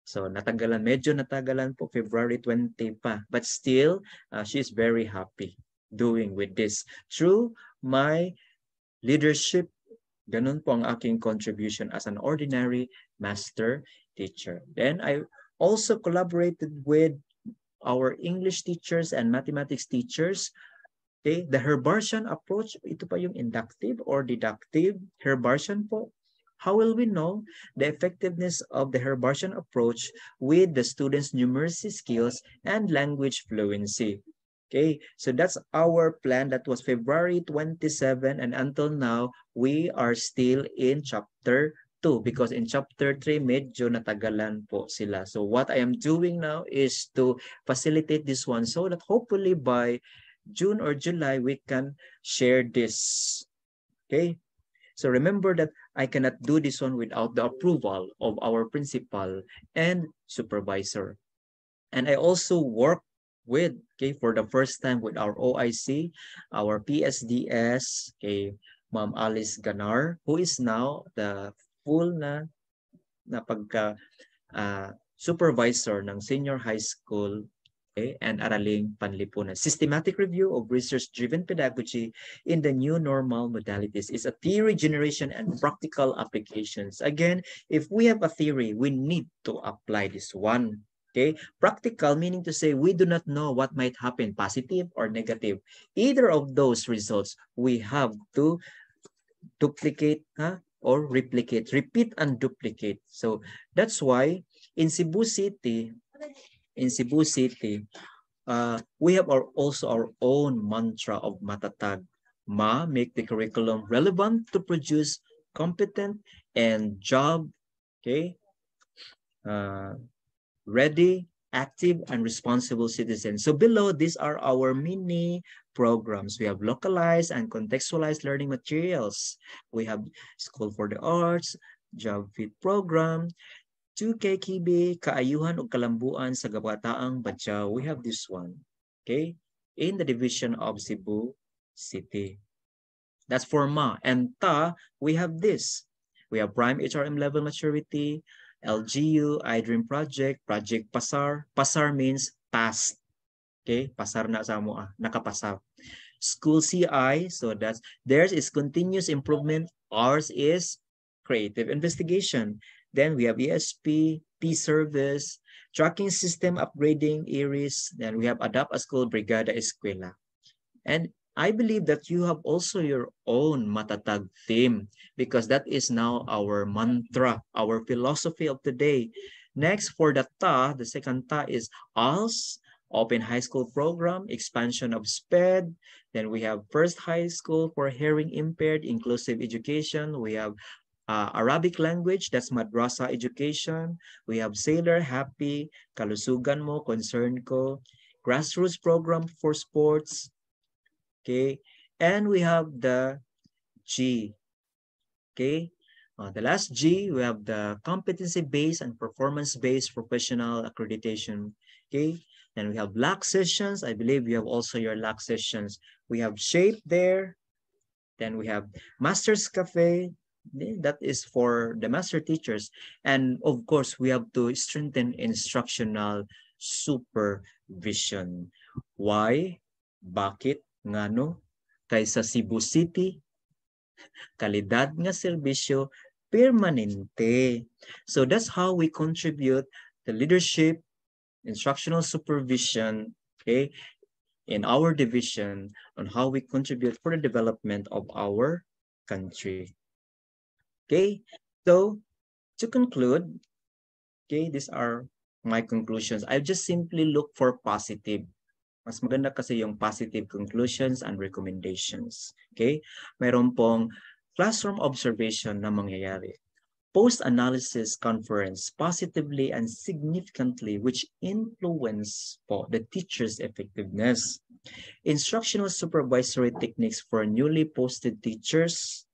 So natagalan, medyo natagalan po February 20 pa. But still, uh, she is very happy doing with this. Through my leadership, ganun po ang aking contribution as an ordinary master teacher. Then I also collaborated with our English teachers and mathematics teachers Okay, the Herbartian approach, ito pa yung inductive or deductive Herbartian po. How will we know the effectiveness of the Herbartian approach with the students' numeracy skills and language fluency? Okay, so that's our plan. That was February 27 and until now, we are still in chapter 2 because in chapter 3 medyo natagalan po sila. So what I am doing now is to facilitate this one so that hopefully by June or July, we can share this. Okay? So remember that I cannot do this one without the approval of our principal and supervisor. And I also work with, okay, for the first time with our OIC, our PSDS, okay, Ma'am Alice Ganar, who is now the full na, na pagka uh, supervisor ng senior high school okay, and Araling Panlipunan. Systematic review of research-driven pedagogy in the new normal modalities is a theory generation and practical applications. Again, if we have a theory, we need to apply this one. Okay, practical meaning to say we do not know what might happen, positive or negative. Either of those results, we have to duplicate huh, or replicate, repeat and duplicate. So that's why in Cebu City, in Cebu City, uh, we have our also our own mantra of Matatag. Ma, make the curriculum relevant to produce competent and job, okay, uh, ready, active, and responsible citizens. So below, these are our mini programs. We have localized and contextualized learning materials. We have School for the Arts, Job Fit Program, 2K Kibi, Kaayuhan o Kalambuan sa Gabataang Badyaw. We have this one, okay? In the division of Cebu City. That's for Ma. And Ta, we have this. We have Prime HRM level maturity, LGU, iDream Project, Project Pasar. Pasar means past. Okay? Pasar na sa mo, ah, nakapasa. School CI, so that's, theirs is continuous improvement. Ours is creative investigation. Then we have ESP, P-Service, tracking system upgrading, IRIS. Then we have Adapt a School, Brigada Escuela. And I believe that you have also your own matatag theme because that is now our mantra, our philosophy of today. Next, for the ta, the second ta is ALS, Open High School Program, expansion of SPED. Then we have First High School for Hearing Impaired, Inclusive Education. We have uh, Arabic language, that's madrasa education. We have Sailor Happy, Kalusugan Mo, Concern Ko, Grassroots Program for Sports. Okay, and we have the G. Okay, uh, the last G, we have the competency-based and performance-based professional accreditation. Okay, and we have LAC sessions. I believe you have also your LAC sessions. We have SHAPE there. Then we have Master's Cafe, that is for the master teachers. And of course, we have to strengthen instructional supervision. Why? Bakit? Ngano? Kaysa Cebu City, kalidad nga serbisyo permanente. So that's how we contribute the leadership, instructional supervision, okay, in our division on how we contribute for the development of our country. Okay, so to conclude, okay, these are my conclusions. I just simply look for positive. Mas maganda kasi yung positive conclusions and recommendations. Okay? Meron pong classroom observation na mangyayari. Post-analysis conference positively and significantly which influence po the teacher's effectiveness. Instructional supervisory techniques for newly posted teachers